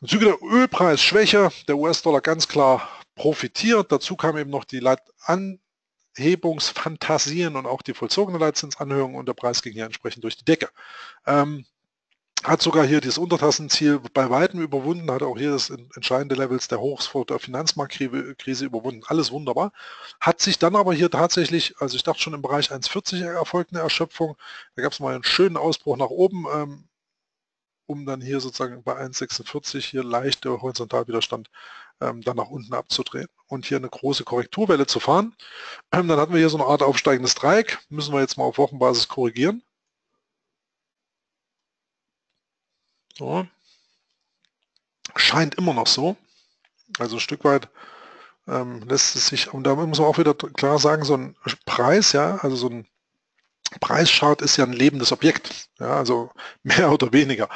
Im Zuge der Ölpreisschwäche, der US-Dollar ganz klar profitiert. Dazu kam eben noch die Leitanhebungsfantasien und auch die vollzogene Leitzinsanhörung und der Preis ging hier entsprechend durch die Decke. Ähm, hat sogar hier das Untertassenziel bei weitem überwunden, hat auch hier das entscheidende Levels der Hochs vor der Finanzmarktkrise überwunden. Alles wunderbar. Hat sich dann aber hier tatsächlich, also ich dachte schon im Bereich 1,40 erfolgt eine Erschöpfung. Da gab es mal einen schönen Ausbruch nach oben, ähm, um dann hier sozusagen bei 1,46 hier leicht der Horizontalwiderstand ähm, dann nach unten abzudrehen und hier eine große Korrekturwelle zu fahren. Ähm, dann hatten wir hier so eine Art aufsteigendes Dreieck. Müssen wir jetzt mal auf Wochenbasis korrigieren. So. Scheint immer noch so. Also ein Stück weit ähm, lässt es sich, und da muss man auch wieder klar sagen, so ein Preis, ja, also so ein Preischart ist ja ein lebendes Objekt, ja, also mehr oder weniger.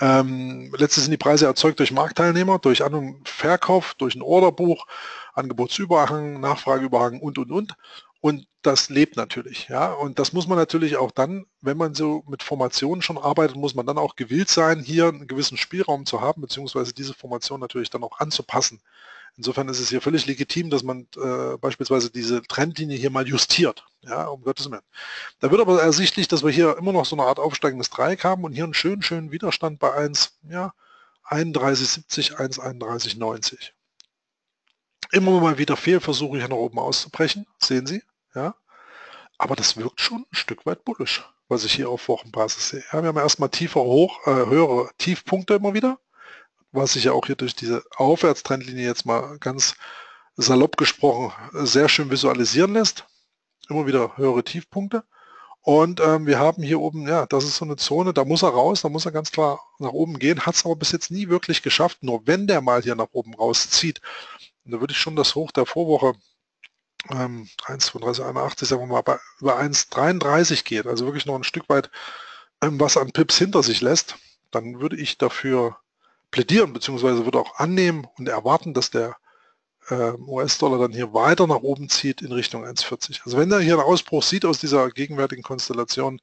Ähm, letztlich sind die Preise erzeugt durch Marktteilnehmer, durch An- und Verkauf, durch ein Orderbuch, Angebotsüberhang, Nachfrageüberhang und, und, und. Und das lebt natürlich, ja. Und das muss man natürlich auch dann, wenn man so mit Formationen schon arbeitet, muss man dann auch gewillt sein, hier einen gewissen Spielraum zu haben, beziehungsweise diese Formation natürlich dann auch anzupassen. Insofern ist es hier völlig legitim, dass man äh, beispielsweise diese Trendlinie hier mal justiert, ja, um Gottes Willen. Da wird aber ersichtlich, dass wir hier immer noch so eine Art aufsteigendes Dreieck haben und hier einen schönen, schönen Widerstand bei 1, ja, 31,70, 1,31,90. Immer mal wieder Fehlversuche hier nach oben auszubrechen, sehen Sie. Ja? Aber das wirkt schon ein Stück weit bullisch, was ich hier auf Wochenbasis sehe. Ja, wir haben erstmal tiefer hoch, äh, höhere Tiefpunkte immer wieder, was sich ja auch hier durch diese Aufwärtstrendlinie jetzt mal ganz salopp gesprochen sehr schön visualisieren lässt. Immer wieder höhere Tiefpunkte. Und ähm, wir haben hier oben, ja, das ist so eine Zone, da muss er raus, da muss er ganz klar nach oben gehen, hat es aber bis jetzt nie wirklich geschafft. Nur wenn der mal hier nach oben rauszieht, da würde ich schon das Hoch der Vorwoche ähm, 1,3281, sagen wir mal, bei, über 1,33 geht, also wirklich noch ein Stück weit ähm, was an Pips hinter sich lässt, dann würde ich dafür plädieren, beziehungsweise würde auch annehmen und erwarten, dass der äh, US-Dollar dann hier weiter nach oben zieht in Richtung 1,40. Also wenn er hier einen Ausbruch sieht aus dieser gegenwärtigen Konstellation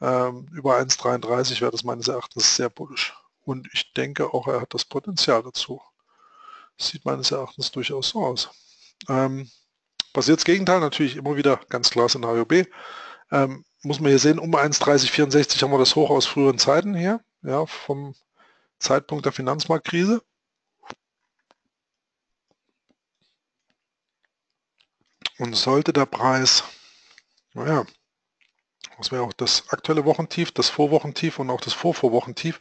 ähm, über 1,33, wäre das meines Erachtens sehr bullisch. Und ich denke auch, er hat das Potenzial dazu. Sieht meines Erachtens durchaus so aus. Ähm, passiert das Gegenteil, natürlich immer wieder ganz klar Szenario B. Ähm, muss man hier sehen, um 1,3064 haben wir das Hoch aus früheren Zeiten hier, ja, vom Zeitpunkt der Finanzmarktkrise. Und sollte der Preis, naja, das wäre auch das aktuelle Wochentief, das Vorwochentief und auch das Vorvorwochentief,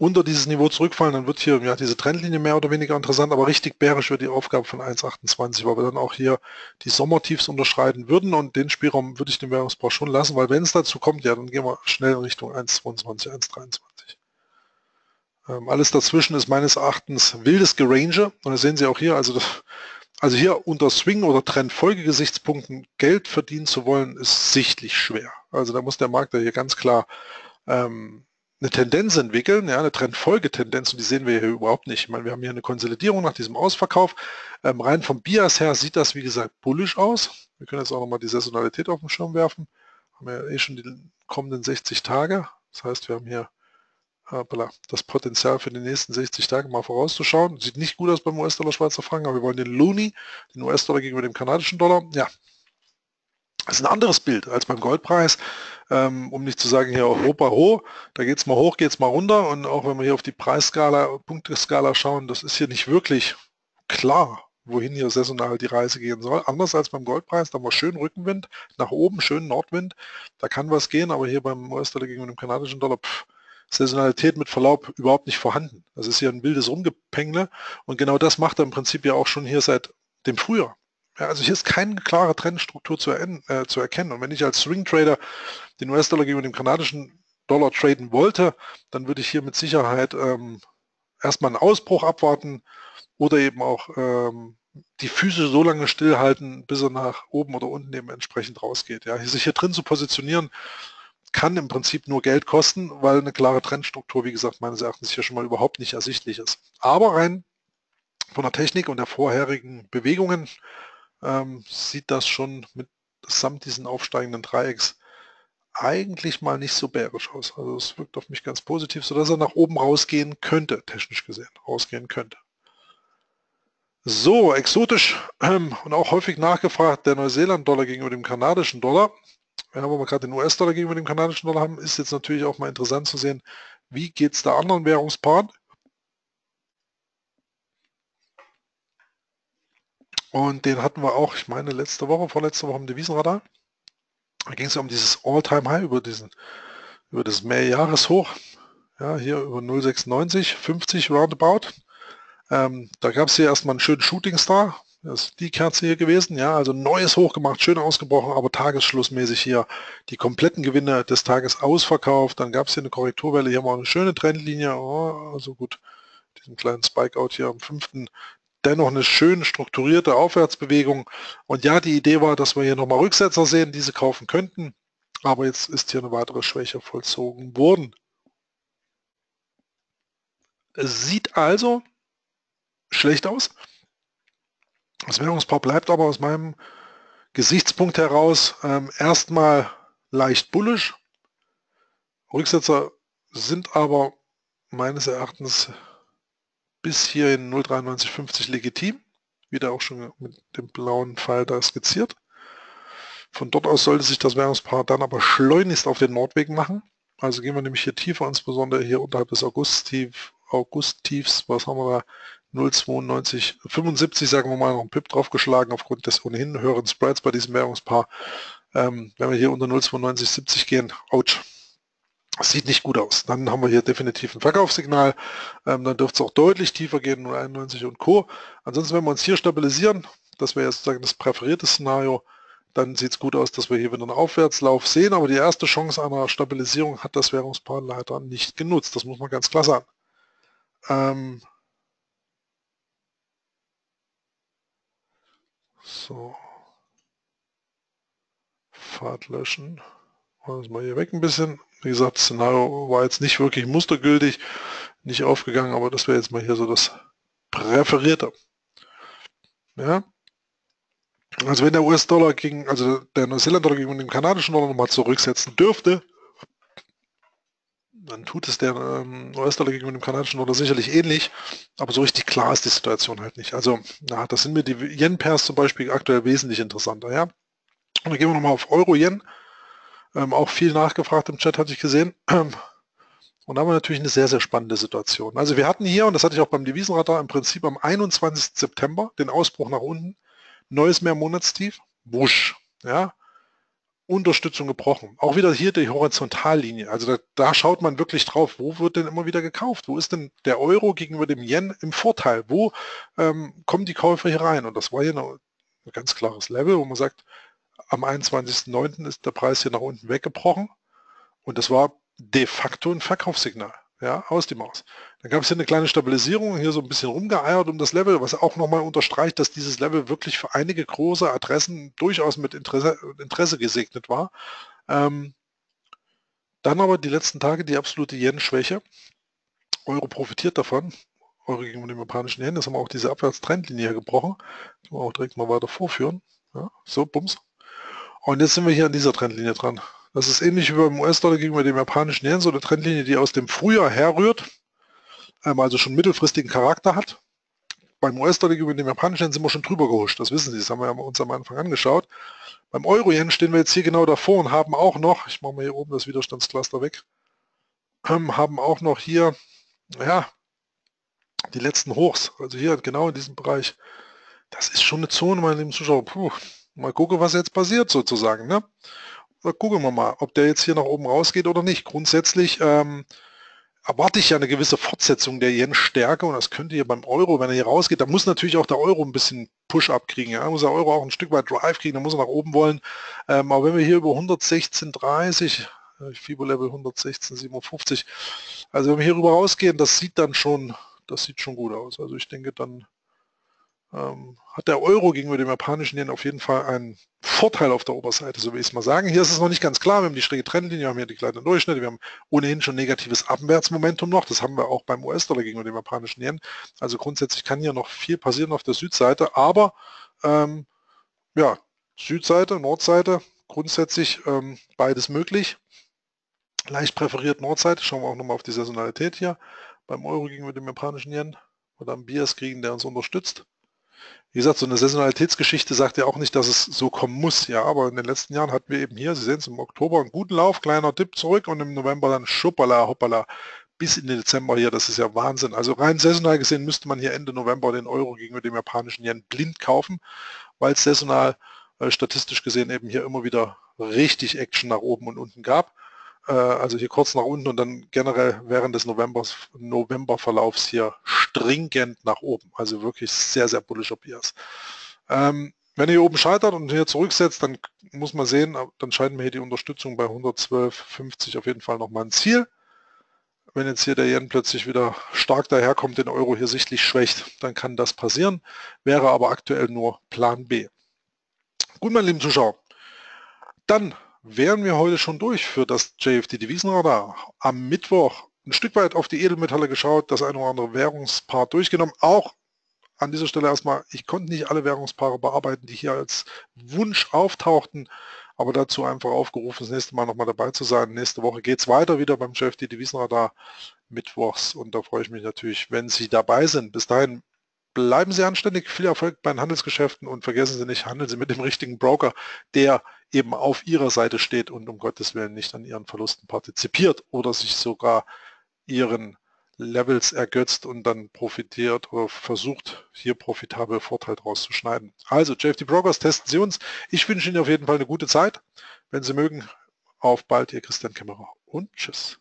unter dieses Niveau zurückfallen, dann wird hier ja diese Trendlinie mehr oder weniger interessant, aber richtig bärisch wird die Aufgabe von 1,28, weil wir dann auch hier die Sommertiefs unterschreiten würden und den Spielraum würde ich dem Währungspaar schon lassen, weil wenn es dazu kommt, ja, dann gehen wir schnell in Richtung 1,22, 1,23. Ähm, alles dazwischen ist meines Erachtens wildes Gerange und das sehen Sie auch hier, also das, also hier unter Swing- oder Trendfolgegesichtspunkten Geld verdienen zu wollen, ist sichtlich schwer. Also da muss der Markt ja hier ganz klar ähm, eine Tendenz entwickeln, ja, eine Trendfolgetendenz und die sehen wir hier überhaupt nicht. Ich meine, wir haben hier eine Konsolidierung nach diesem Ausverkauf. Ähm, rein vom Bias her sieht das, wie gesagt, bullisch aus. Wir können jetzt auch nochmal die Saisonalität auf den Schirm werfen. Haben wir ja eh schon die kommenden 60 Tage. Das heißt, wir haben hier das Potenzial für die nächsten 60 Tage mal vorauszuschauen. Sieht nicht gut aus beim US-Dollar Schweizer Franken, aber wir wollen den Looney, den US-Dollar gegenüber dem kanadischen Dollar. Ja, das ist ein anderes Bild als beim Goldpreis. Ähm, um nicht zu sagen hier Europa hoch, da geht es mal hoch, geht es mal runter. Und auch wenn wir hier auf die Preisskala, Punkteskala schauen, das ist hier nicht wirklich klar, wohin hier saisonal die Reise gehen soll. Anders als beim Goldpreis, da haben wir schön Rückenwind, nach oben schön Nordwind. Da kann was gehen, aber hier beim US-Dollar gegenüber dem kanadischen Dollar, pff, Saisonalität mit Verlaub überhaupt nicht vorhanden. Das ist hier ein wildes Rumgepengle und genau das macht er im Prinzip ja auch schon hier seit dem Frühjahr. Ja, also hier ist keine klare Trendstruktur zu, äh, zu erkennen. Und wenn ich als Swing Trader den US-Dollar gegenüber dem kanadischen Dollar traden wollte, dann würde ich hier mit Sicherheit ähm, erstmal einen Ausbruch abwarten oder eben auch ähm, die Füße so lange stillhalten, bis er nach oben oder unten eben entsprechend rausgeht. Ja, sich hier drin zu positionieren, kann im Prinzip nur Geld kosten, weil eine klare Trendstruktur, wie gesagt, meines Erachtens hier schon mal überhaupt nicht ersichtlich ist. Aber rein von der Technik und der vorherigen Bewegungen ähm, sieht das schon mit samt diesen aufsteigenden Dreiecks eigentlich mal nicht so bärisch aus. Also es wirkt auf mich ganz positiv, sodass er nach oben rausgehen könnte, technisch gesehen, rausgehen könnte. So, exotisch ähm, und auch häufig nachgefragt, der Neuseeland-Dollar gegenüber dem kanadischen Dollar wo wir gerade den US-Dollar gegenüber dem kanadischen Dollar haben, ist jetzt natürlich auch mal interessant zu sehen, wie geht es da anderen Währungspaaren. Und den hatten wir auch, ich meine, letzte Woche, vorletzte Woche im Devisenradar. Da ging es um dieses All-Time-High, über über das Mehrjahreshoch. Ja, hier über 0,96, 50 roundabout. Ähm, da gab es hier erstmal einen schönen Shooting Star, das ist die Kerze hier gewesen, ja, also neues hochgemacht, schön ausgebrochen, aber tagesschlussmäßig hier die kompletten Gewinne des Tages ausverkauft. Dann gab es hier eine Korrekturwelle, hier mal eine schöne Trendlinie, oh, also gut, diesen kleinen Spike-Out hier am fünften. Dennoch eine schön strukturierte Aufwärtsbewegung. Und ja, die Idee war, dass wir hier nochmal Rücksetzer sehen, diese kaufen könnten. Aber jetzt ist hier eine weitere Schwäche vollzogen worden. Es sieht also schlecht aus. Das Währungspaar bleibt aber aus meinem Gesichtspunkt heraus ähm, erstmal leicht bullisch. Rücksetzer sind aber meines Erachtens bis hier in 0,9350 legitim. Wieder auch schon mit dem blauen Pfeil da skizziert. Von dort aus sollte sich das Währungspaar dann aber schleunigst auf den Nordweg machen. Also gehen wir nämlich hier tiefer, insbesondere hier unterhalb des August-Tiefs, August was haben wir da? 0,92, 75 sagen wir mal noch ein Pip draufgeschlagen aufgrund des ohnehin höheren Spreads bei diesem Währungspaar. Ähm, wenn wir hier unter 0,9270 gehen, ouch, sieht nicht gut aus. Dann haben wir hier definitiv ein Verkaufssignal. Ähm, dann dürfte es auch deutlich tiefer gehen, 0,91 und Co. Ansonsten, wenn wir uns hier stabilisieren, das wäre jetzt sozusagen das präferierte Szenario, dann sieht es gut aus, dass wir hier wieder einen Aufwärtslauf sehen. Aber die erste Chance einer Stabilisierung hat das Währungspaar leider nicht genutzt. Das muss man ganz klar sagen. Ähm, So. Pfad löschen. Das mal hier weg ein bisschen. Wie gesagt, Szenario war jetzt nicht wirklich mustergültig, nicht aufgegangen, aber das wäre jetzt mal hier so das Präferierte. Ja. Also wenn der US-Dollar gegen, also der Neuseeland-Dollar gegen den kanadischen Dollar nochmal zurücksetzen dürfte, dann tut es der ähm, US-Dollar gegenüber dem kanadischen Dollar sicherlich ähnlich, aber so richtig klar ist die Situation halt nicht. Also, na, das sind mir die Yen-Pairs zum Beispiel aktuell wesentlich interessanter, ja. Und dann gehen wir nochmal auf Euro-Yen. Ähm, auch viel nachgefragt im Chat, hatte ich gesehen. Und da haben wir natürlich eine sehr, sehr spannende Situation. Also wir hatten hier, und das hatte ich auch beim Devisenradar, im Prinzip am 21. September den Ausbruch nach unten. Neues Mehrmonatstief. Wusch. Ja, Unterstützung gebrochen. Auch wieder hier die Horizontallinie. Also da, da, schaut man wirklich drauf, wo wird denn immer wieder gekauft? Wo ist denn der Euro gegenüber dem Yen im Vorteil? Wo ähm, kommen die Käufer hier rein? Und das war hier ein ganz klares Level, wo man sagt, am 21.09. ist der Preis hier nach unten weggebrochen. Und das war de facto ein Verkaufssignal ja, aus die Maus. Dann gab es hier eine kleine Stabilisierung, hier so ein bisschen rumgeeiert um das Level, was auch nochmal unterstreicht, dass dieses Level wirklich für einige große Adressen durchaus mit Interesse, Interesse gesegnet war. Ähm, dann aber die letzten Tage die absolute Yen-Schwäche. Euro profitiert davon. Euro gegenüber dem japanischen Yen. Das haben wir auch diese Abwärtstrendlinie gebrochen. Können wir auch direkt mal weiter vorführen. Ja, so, bums. Und jetzt sind wir hier an dieser Trendlinie dran. Das ist ähnlich wie beim US-Dollar gegenüber dem japanischen Yen, so eine Trendlinie, die aus dem Frühjahr herrührt, ähm, also schon mittelfristigen Charakter hat. Beim US-Dollar gegenüber dem japanischen Yen sind wir schon drüber gehuscht, das wissen Sie, das haben wir uns am Anfang angeschaut. Beim Euro-Yen stehen wir jetzt hier genau davor und haben auch noch, ich mache mal hier oben das Widerstandscluster weg, ähm, haben auch noch hier, ja, die letzten Hochs, also hier genau in diesem Bereich. Das ist schon eine Zone, meine lieben Zuschauer. Puh, mal gucken, was jetzt passiert sozusagen. Ne? gucken wir mal, ob der jetzt hier nach oben rausgeht oder nicht. Grundsätzlich ähm, erwarte ich ja eine gewisse Fortsetzung der Yen-Stärke und das könnte hier beim Euro, wenn er hier rausgeht, da muss natürlich auch der Euro ein bisschen Push-Up kriegen. Ja? muss der Euro auch ein Stück weit Drive kriegen, da muss er nach oben wollen. Ähm, aber wenn wir hier über 116,30, äh, FIBO-Level 116,57, also wenn wir hier rüber rausgehen, das sieht dann schon, das sieht schon gut aus. Also ich denke, dann ähm, hat der Euro gegenüber dem japanischen Yen auf jeden Fall einen Vorteil auf der Oberseite, so will ich es mal sagen. Hier ist es noch nicht ganz klar, wir haben die schräge Trendlinie, wir haben hier die kleinen Durchschnitte, wir haben ohnehin schon negatives Abwärtsmomentum noch, das haben wir auch beim US-Dollar gegenüber dem japanischen Yen. Also grundsätzlich kann hier noch viel passieren auf der Südseite, aber ähm, ja, Südseite, Nordseite, grundsätzlich ähm, beides möglich. Leicht präferiert Nordseite, schauen wir auch nochmal auf die Saisonalität hier beim Euro gegenüber dem japanischen Yen oder am Bias kriegen, der uns unterstützt. Wie gesagt, so eine Saisonalitätsgeschichte sagt ja auch nicht, dass es so kommen muss. Ja, aber in den letzten Jahren hatten wir eben hier, Sie sehen es im Oktober, einen guten Lauf, kleiner Dip zurück und im November dann schuppala, hoppala, bis in den Dezember hier. Das ist ja Wahnsinn. Also rein saisonal gesehen müsste man hier Ende November den Euro gegenüber dem japanischen Yen blind kaufen, weil es saisonal äh, statistisch gesehen eben hier immer wieder richtig Action nach oben und unten gab. Äh, also hier kurz nach unten und dann generell während des Novembers, Novemberverlaufs hier stringent nach oben. Also wirklich sehr, sehr bullischer Bias. Ähm, wenn ihr hier oben scheitert und hier zurücksetzt, dann muss man sehen, dann scheiden wir hier die Unterstützung bei 112,50 auf jeden Fall nochmal ein Ziel. Wenn jetzt hier der Yen plötzlich wieder stark daherkommt, den Euro hier sichtlich schwächt, dann kann das passieren, wäre aber aktuell nur Plan B. Gut, meine lieben Zuschauer, dann wären wir heute schon durch für das JFD Devisenradar. Am Mittwoch ein Stück weit auf die Edelmetalle geschaut, das eine oder andere Währungspaar durchgenommen. Auch an dieser Stelle erstmal, ich konnte nicht alle Währungspaare bearbeiten, die hier als Wunsch auftauchten, aber dazu einfach aufgerufen, das nächste Mal nochmal dabei zu sein. Nächste Woche geht es weiter wieder beim JFD Devisenradar mittwochs und da freue ich mich natürlich, wenn Sie dabei sind. Bis dahin bleiben Sie anständig, viel Erfolg bei den Handelsgeschäften und vergessen Sie nicht, handeln Sie mit dem richtigen Broker, der eben auf Ihrer Seite steht und um Gottes Willen nicht an Ihren Verlusten partizipiert oder sich sogar Ihren Levels ergötzt und dann profitiert oder versucht, hier profitabel Vorteil draus zu schneiden. Also JFD Brokers, testen Sie uns. Ich wünsche Ihnen auf jeden Fall eine gute Zeit. Wenn Sie mögen, auf bald, Ihr Christian Kämmerer und tschüss.